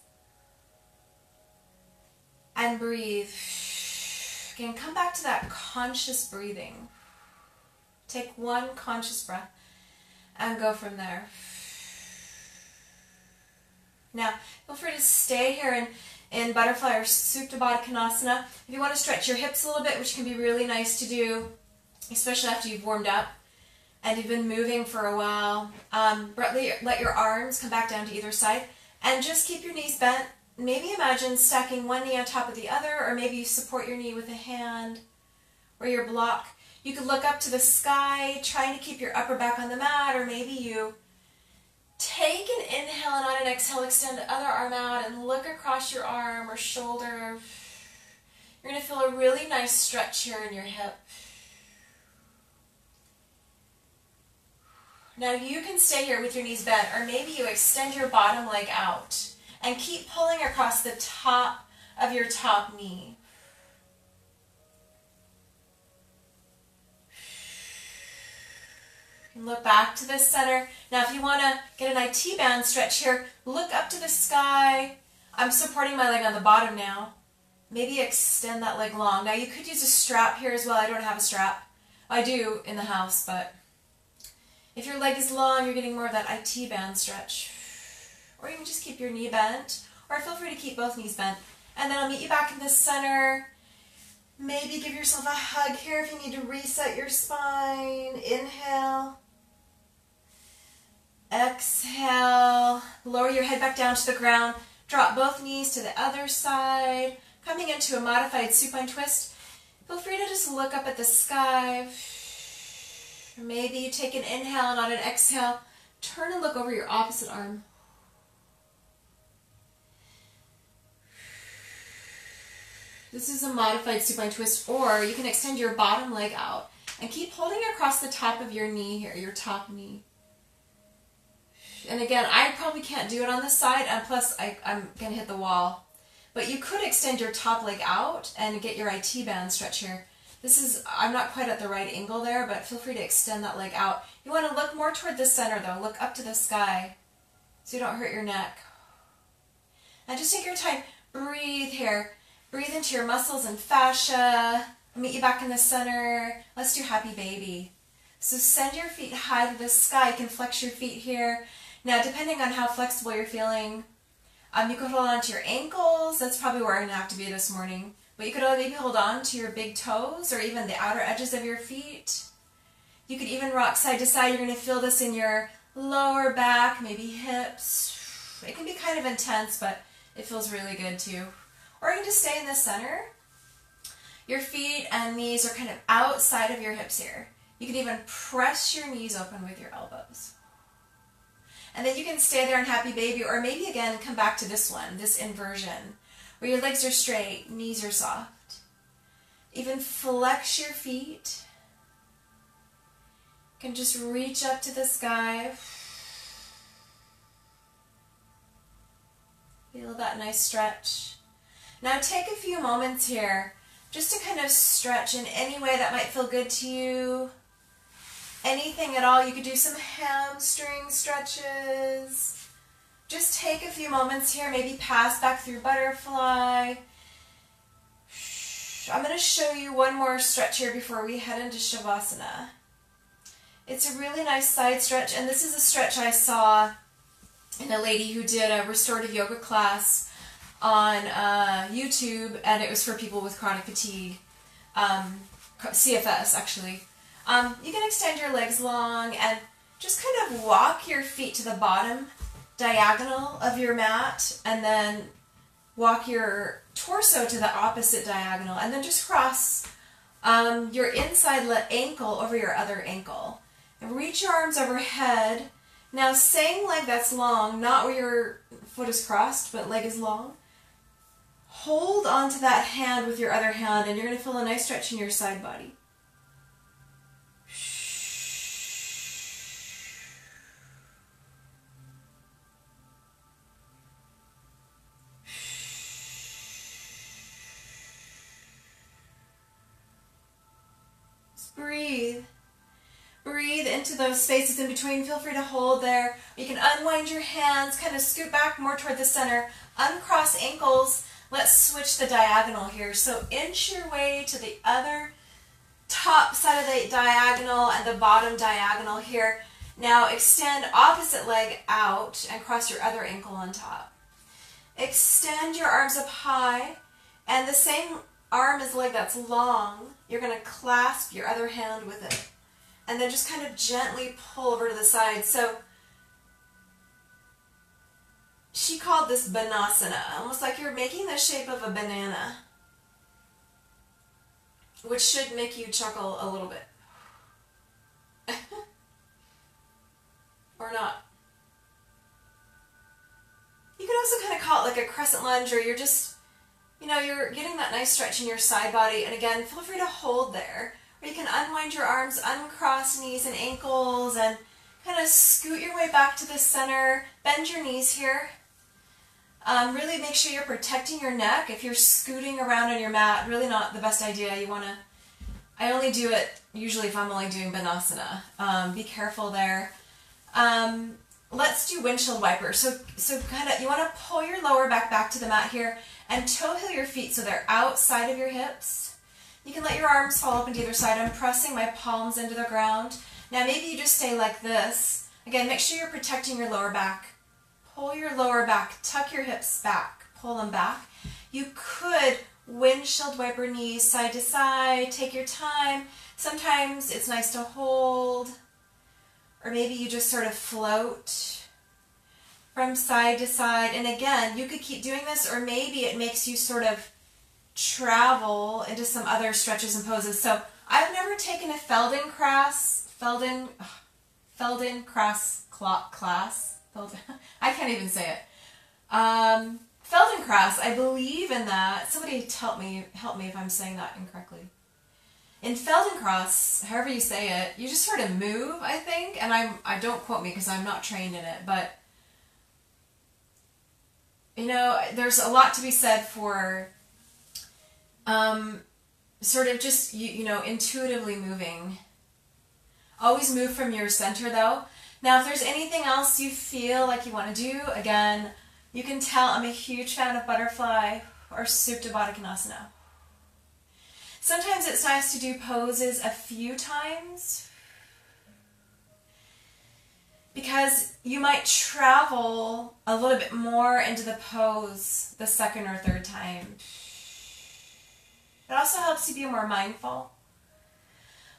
And breathe. Again, come back to that conscious breathing. Take one conscious breath and go from there. Now, feel free to stay here in, in butterfly or Supta Baddha. If you want to stretch your hips a little bit, which can be really nice to do, especially after you've warmed up, and you've been moving for a while, um, let your arms come back down to either side and just keep your knees bent. Maybe imagine stacking one knee on top of the other, or maybe you support your knee with a hand or your block. You could look up to the sky, trying to keep your upper back on the mat, or maybe you take an inhale and on an exhale, extend the other arm out and look across your arm or shoulder. You're going to feel a really nice stretch here in your hip. Now you can stay here with your knees bent, or maybe you extend your bottom leg out and keep pulling across the top of your top knee. Look back to the center. Now, if you want to get an IT band stretch here, look up to the sky. I'm supporting my leg on the bottom now. Maybe extend that leg long. Now, you could use a strap here as well. I don't have a strap. I do in the house, but if your leg is long, you're getting more of that IT band stretch. Or you can just keep your knee bent, or feel free to keep both knees bent. And then I'll meet you back in the center. Maybe give yourself a hug here if you need to reset your spine. Inhale. Exhale. Lower your head back down to the ground. Drop both knees to the other side. Coming into a modified supine twist. Feel free to just look up at the sky. Maybe you take an inhale, and not an exhale. Turn and look over your opposite arm. This is a modified supine twist, or you can extend your bottom leg out and keep holding across the top of your knee here, your top knee. And again, I probably can't do it on this side, and plus I, I'm going to hit the wall. But you could extend your top leg out and get your IT band stretch here. This is, I'm not quite at the right angle there, but feel free to extend that leg out. You want to look more toward the center though. Look up to the sky so you don't hurt your neck. Now just take your time. Breathe here. Breathe into your muscles and fascia. Meet you back in the center. Let's do happy baby. So send your feet high to the sky. You can flex your feet here. Now, depending on how flexible you're feeling, um, you could hold on to your ankles. That's probably where I'm going to have to be this morning. But you could maybe hold on to your big toes or even the outer edges of your feet. You could even rock side to side. You're going to feel this in your lower back, maybe hips. It can be kind of intense, but it feels really good too. Or you can just stay in the center. Your feet and knees are kind of outside of your hips here. You can even press your knees open with your elbows. And then you can stay there in happy baby, or maybe again come back to this one, this inversion, where your legs are straight, knees are soft. Even flex your feet. You can just reach up to the sky. Feel that nice stretch. Now take a few moments here just to kind of stretch in any way that might feel good to you anything at all. You could do some hamstring stretches. Just take a few moments here, maybe pass back through butterfly. I'm going to show you one more stretch here before we head into Shavasana. It's a really nice side stretch, and this is a stretch I saw in a lady who did a restorative yoga class on uh, YouTube, and it was for people with chronic fatigue, um, CFS actually. Um, you can extend your legs long and just kind of walk your feet to the bottom diagonal of your mat and then walk your torso to the opposite diagonal and then just cross um, your inside ankle over your other ankle. And reach your arms overhead. Now same leg that's long, not where your foot is crossed, but leg is long. Hold onto that hand with your other hand and you're going to feel a nice stretch in your side body. Breathe. Breathe into those spaces in between. Feel free to hold there. You can unwind your hands, kind of scoot back more toward the center. Uncross ankles. Let's switch the diagonal here. So inch your way to the other top side of the diagonal and the bottom diagonal here. Now extend opposite leg out and cross your other ankle on top. Extend your arms up high and the same arm is leg that's long, you're going to clasp your other hand with it. And then just kind of gently pull over to the side. So she called this banasana, almost like you're making the shape of a banana, which should make you chuckle a little bit. or not. You can also kind of call it like a crescent lunge, or you're just you know, you're getting that nice stretch in your side body. And again, feel free to hold there. Or you can unwind your arms, uncross knees and ankles, and kind of scoot your way back to the center. Bend your knees here. Um, really make sure you're protecting your neck. If you're scooting around on your mat, really not the best idea. You want to, I only do it usually if I'm only doing Banasana. Um, be careful there. Um, let's do windshield wiper. So, so kind of, you want to pull your lower back back to the mat here and toe heel your feet so they're outside of your hips. You can let your arms fall open to either side. I'm pressing my palms into the ground. Now maybe you just stay like this. Again, make sure you're protecting your lower back. Pull your lower back, tuck your hips back, pull them back. You could windshield wiper knees side to side, take your time. Sometimes it's nice to hold, or maybe you just sort of float from side to side. And again, you could keep doing this, or maybe it makes you sort of travel into some other stretches and poses. So I've never taken a Feldenkrais, Felden, Feldenkrais clock class. I can't even say it. Um, Feldenkrais, I believe in that. Somebody help me, help me if I'm saying that incorrectly. In Feldenkrais, however you say it, you just sort of move, I think, and I'm I don't quote me because I'm not trained in it, but you know, there's a lot to be said for um, sort of just you, you know intuitively moving. Always move from your center though. Now, if there's anything else you feel like you want to do, again, you can tell I'm a huge fan of butterfly or Supta Baddha Konasana. Sometimes it's nice to do poses a few times because you might travel a little bit more into the pose the second or third time. It also helps you be more mindful.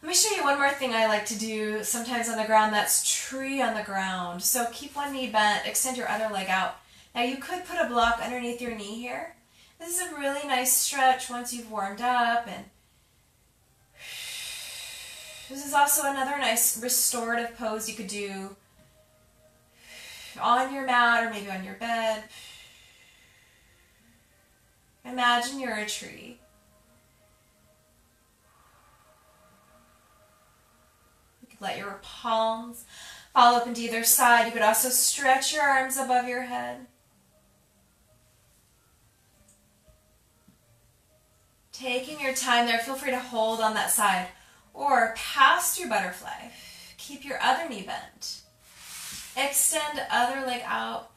Let me show you one more thing I like to do sometimes on the ground. That's tree on the ground. So keep one knee bent, extend your other leg out. Now you could put a block underneath your knee here. This is a really nice stretch once you've warmed up and this is also another nice restorative pose you could do on your mat or maybe on your bed. Imagine you're a tree. You could let your palms fall open to either side. You could also stretch your arms above your head. Taking your time there, feel free to hold on that side or past your butterfly. Keep your other knee bent. Extend other leg out.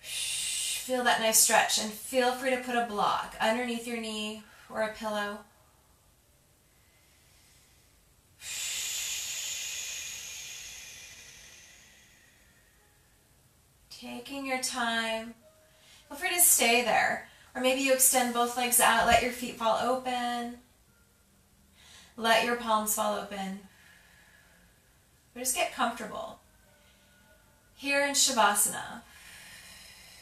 Feel that nice stretch and feel free to put a block underneath your knee or a pillow. Taking your time. Feel free to stay there. Or maybe you extend both legs out, let your feet fall open. Let your palms fall open. But just get comfortable. Here in Shavasana,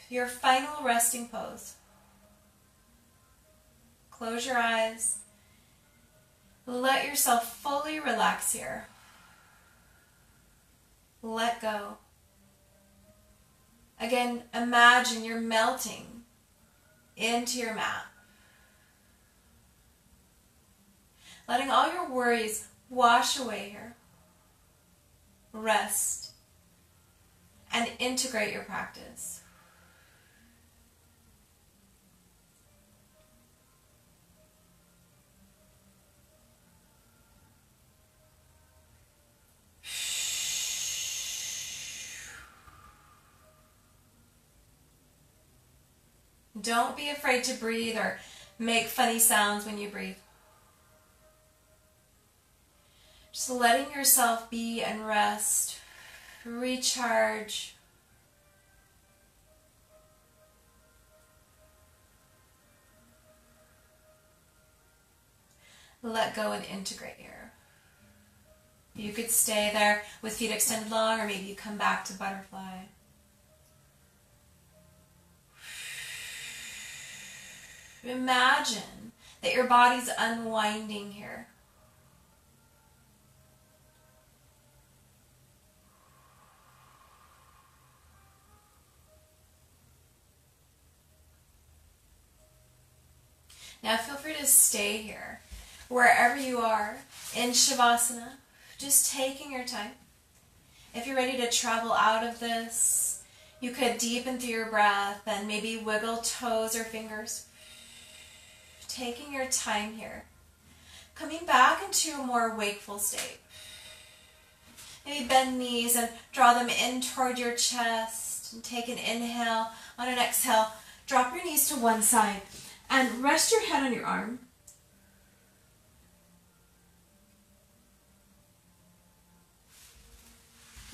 your final resting pose. Close your eyes. Let yourself fully relax here. Let go. Again, imagine you're melting into your mat. Letting all your worries wash away here. Rest and integrate your practice. Don't be afraid to breathe or make funny sounds when you breathe. Just letting yourself be and rest, recharge. Let go and integrate here. You could stay there with feet extended long, or maybe you come back to butterfly. Imagine that your body's unwinding here. Now feel free to stay here, wherever you are, in Shavasana, just taking your time. If you're ready to travel out of this, you could deepen through your breath and maybe wiggle toes or fingers taking your time here. Coming back into a more wakeful state. Maybe bend knees and draw them in toward your chest. And take an inhale. On an exhale, drop your knees to one side and rest your head on your arm.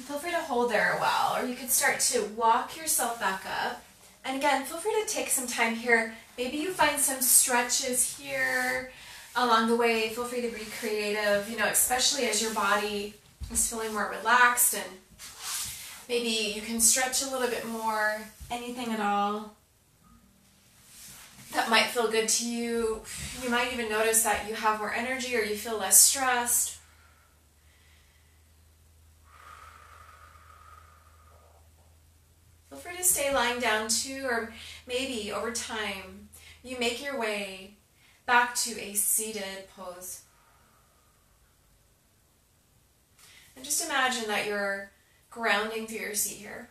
Feel free to hold there a while, or you could start to walk yourself back up. And again, feel free to take some time here. Maybe you find some stretches here along the way. Feel free to be creative, you know, especially as your body is feeling more relaxed and maybe you can stretch a little bit more, anything at all that might feel good to you. You might even notice that you have more energy or you feel less stressed. Feel free to stay lying down too, or maybe over time you make your way back to a seated pose. And just imagine that you're grounding through your seat here.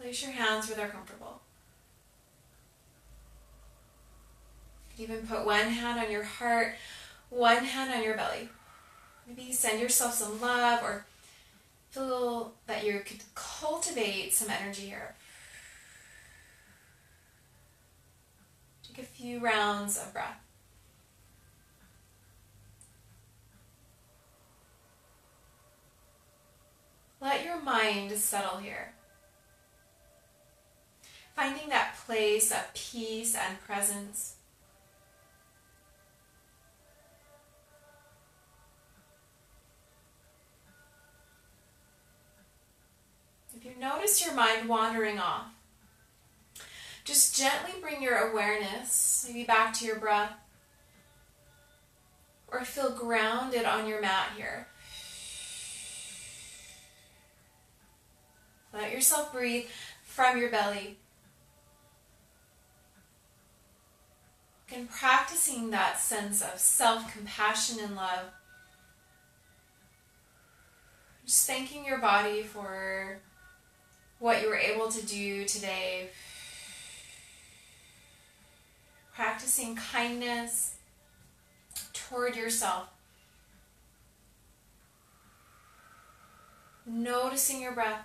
Place your hands where they're comfortable. Even put one hand on your heart, one hand on your belly. Maybe send yourself some love or feel that you could cultivate some energy here. Take a few rounds of breath. Let your mind settle here. Finding that place of peace and presence. Notice your mind wandering off, just gently bring your awareness maybe back to your breath or feel grounded on your mat here. Let yourself breathe from your belly. And practicing that sense of self compassion and love. Just thanking your body for what you were able to do today. Practicing kindness toward yourself. Noticing your breath.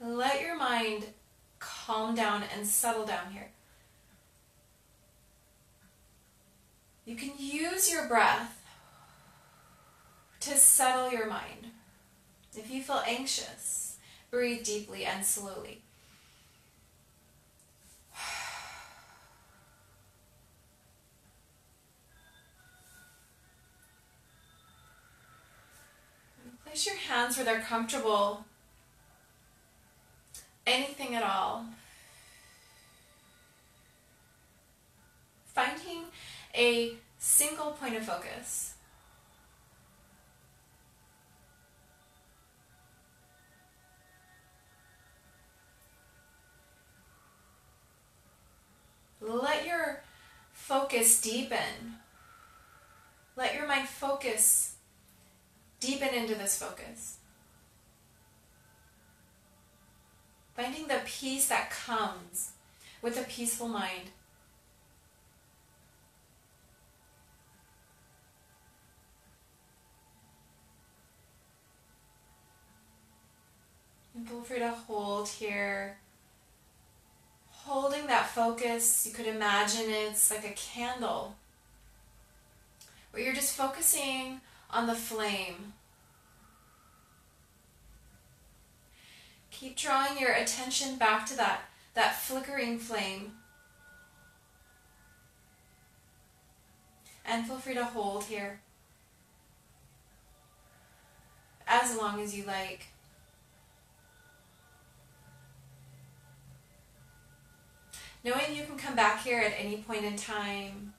Let your mind calm down and settle down here. You can use your breath to settle your mind. If you feel anxious, breathe deeply and slowly. Place your hands where they're comfortable anything at all. Finding a single point of focus. Let your focus deepen. Let your mind focus, deepen into this focus. Finding the peace that comes with a peaceful mind. And feel free to hold here. Holding that focus, you could imagine it's like a candle where you're just focusing on the flame Keep drawing your attention back to that, that flickering flame. And feel free to hold here as long as you like. Knowing you can come back here at any point in time.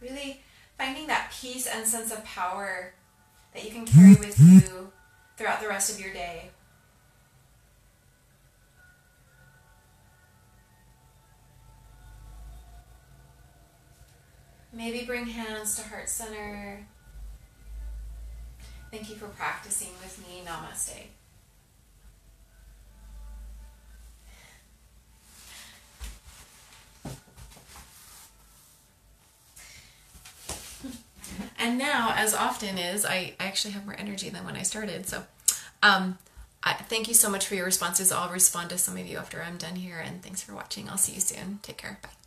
Really finding that peace and sense of power that you can carry with you throughout the rest of your day. Maybe bring hands to heart center. Thank you for practicing with me. Namaste. And now, as often is, I, actually have more energy than when I started. So, um, I, thank you so much for your responses. I'll respond to some of you after I'm done here. And thanks for watching. I'll see you soon. Take care. Bye.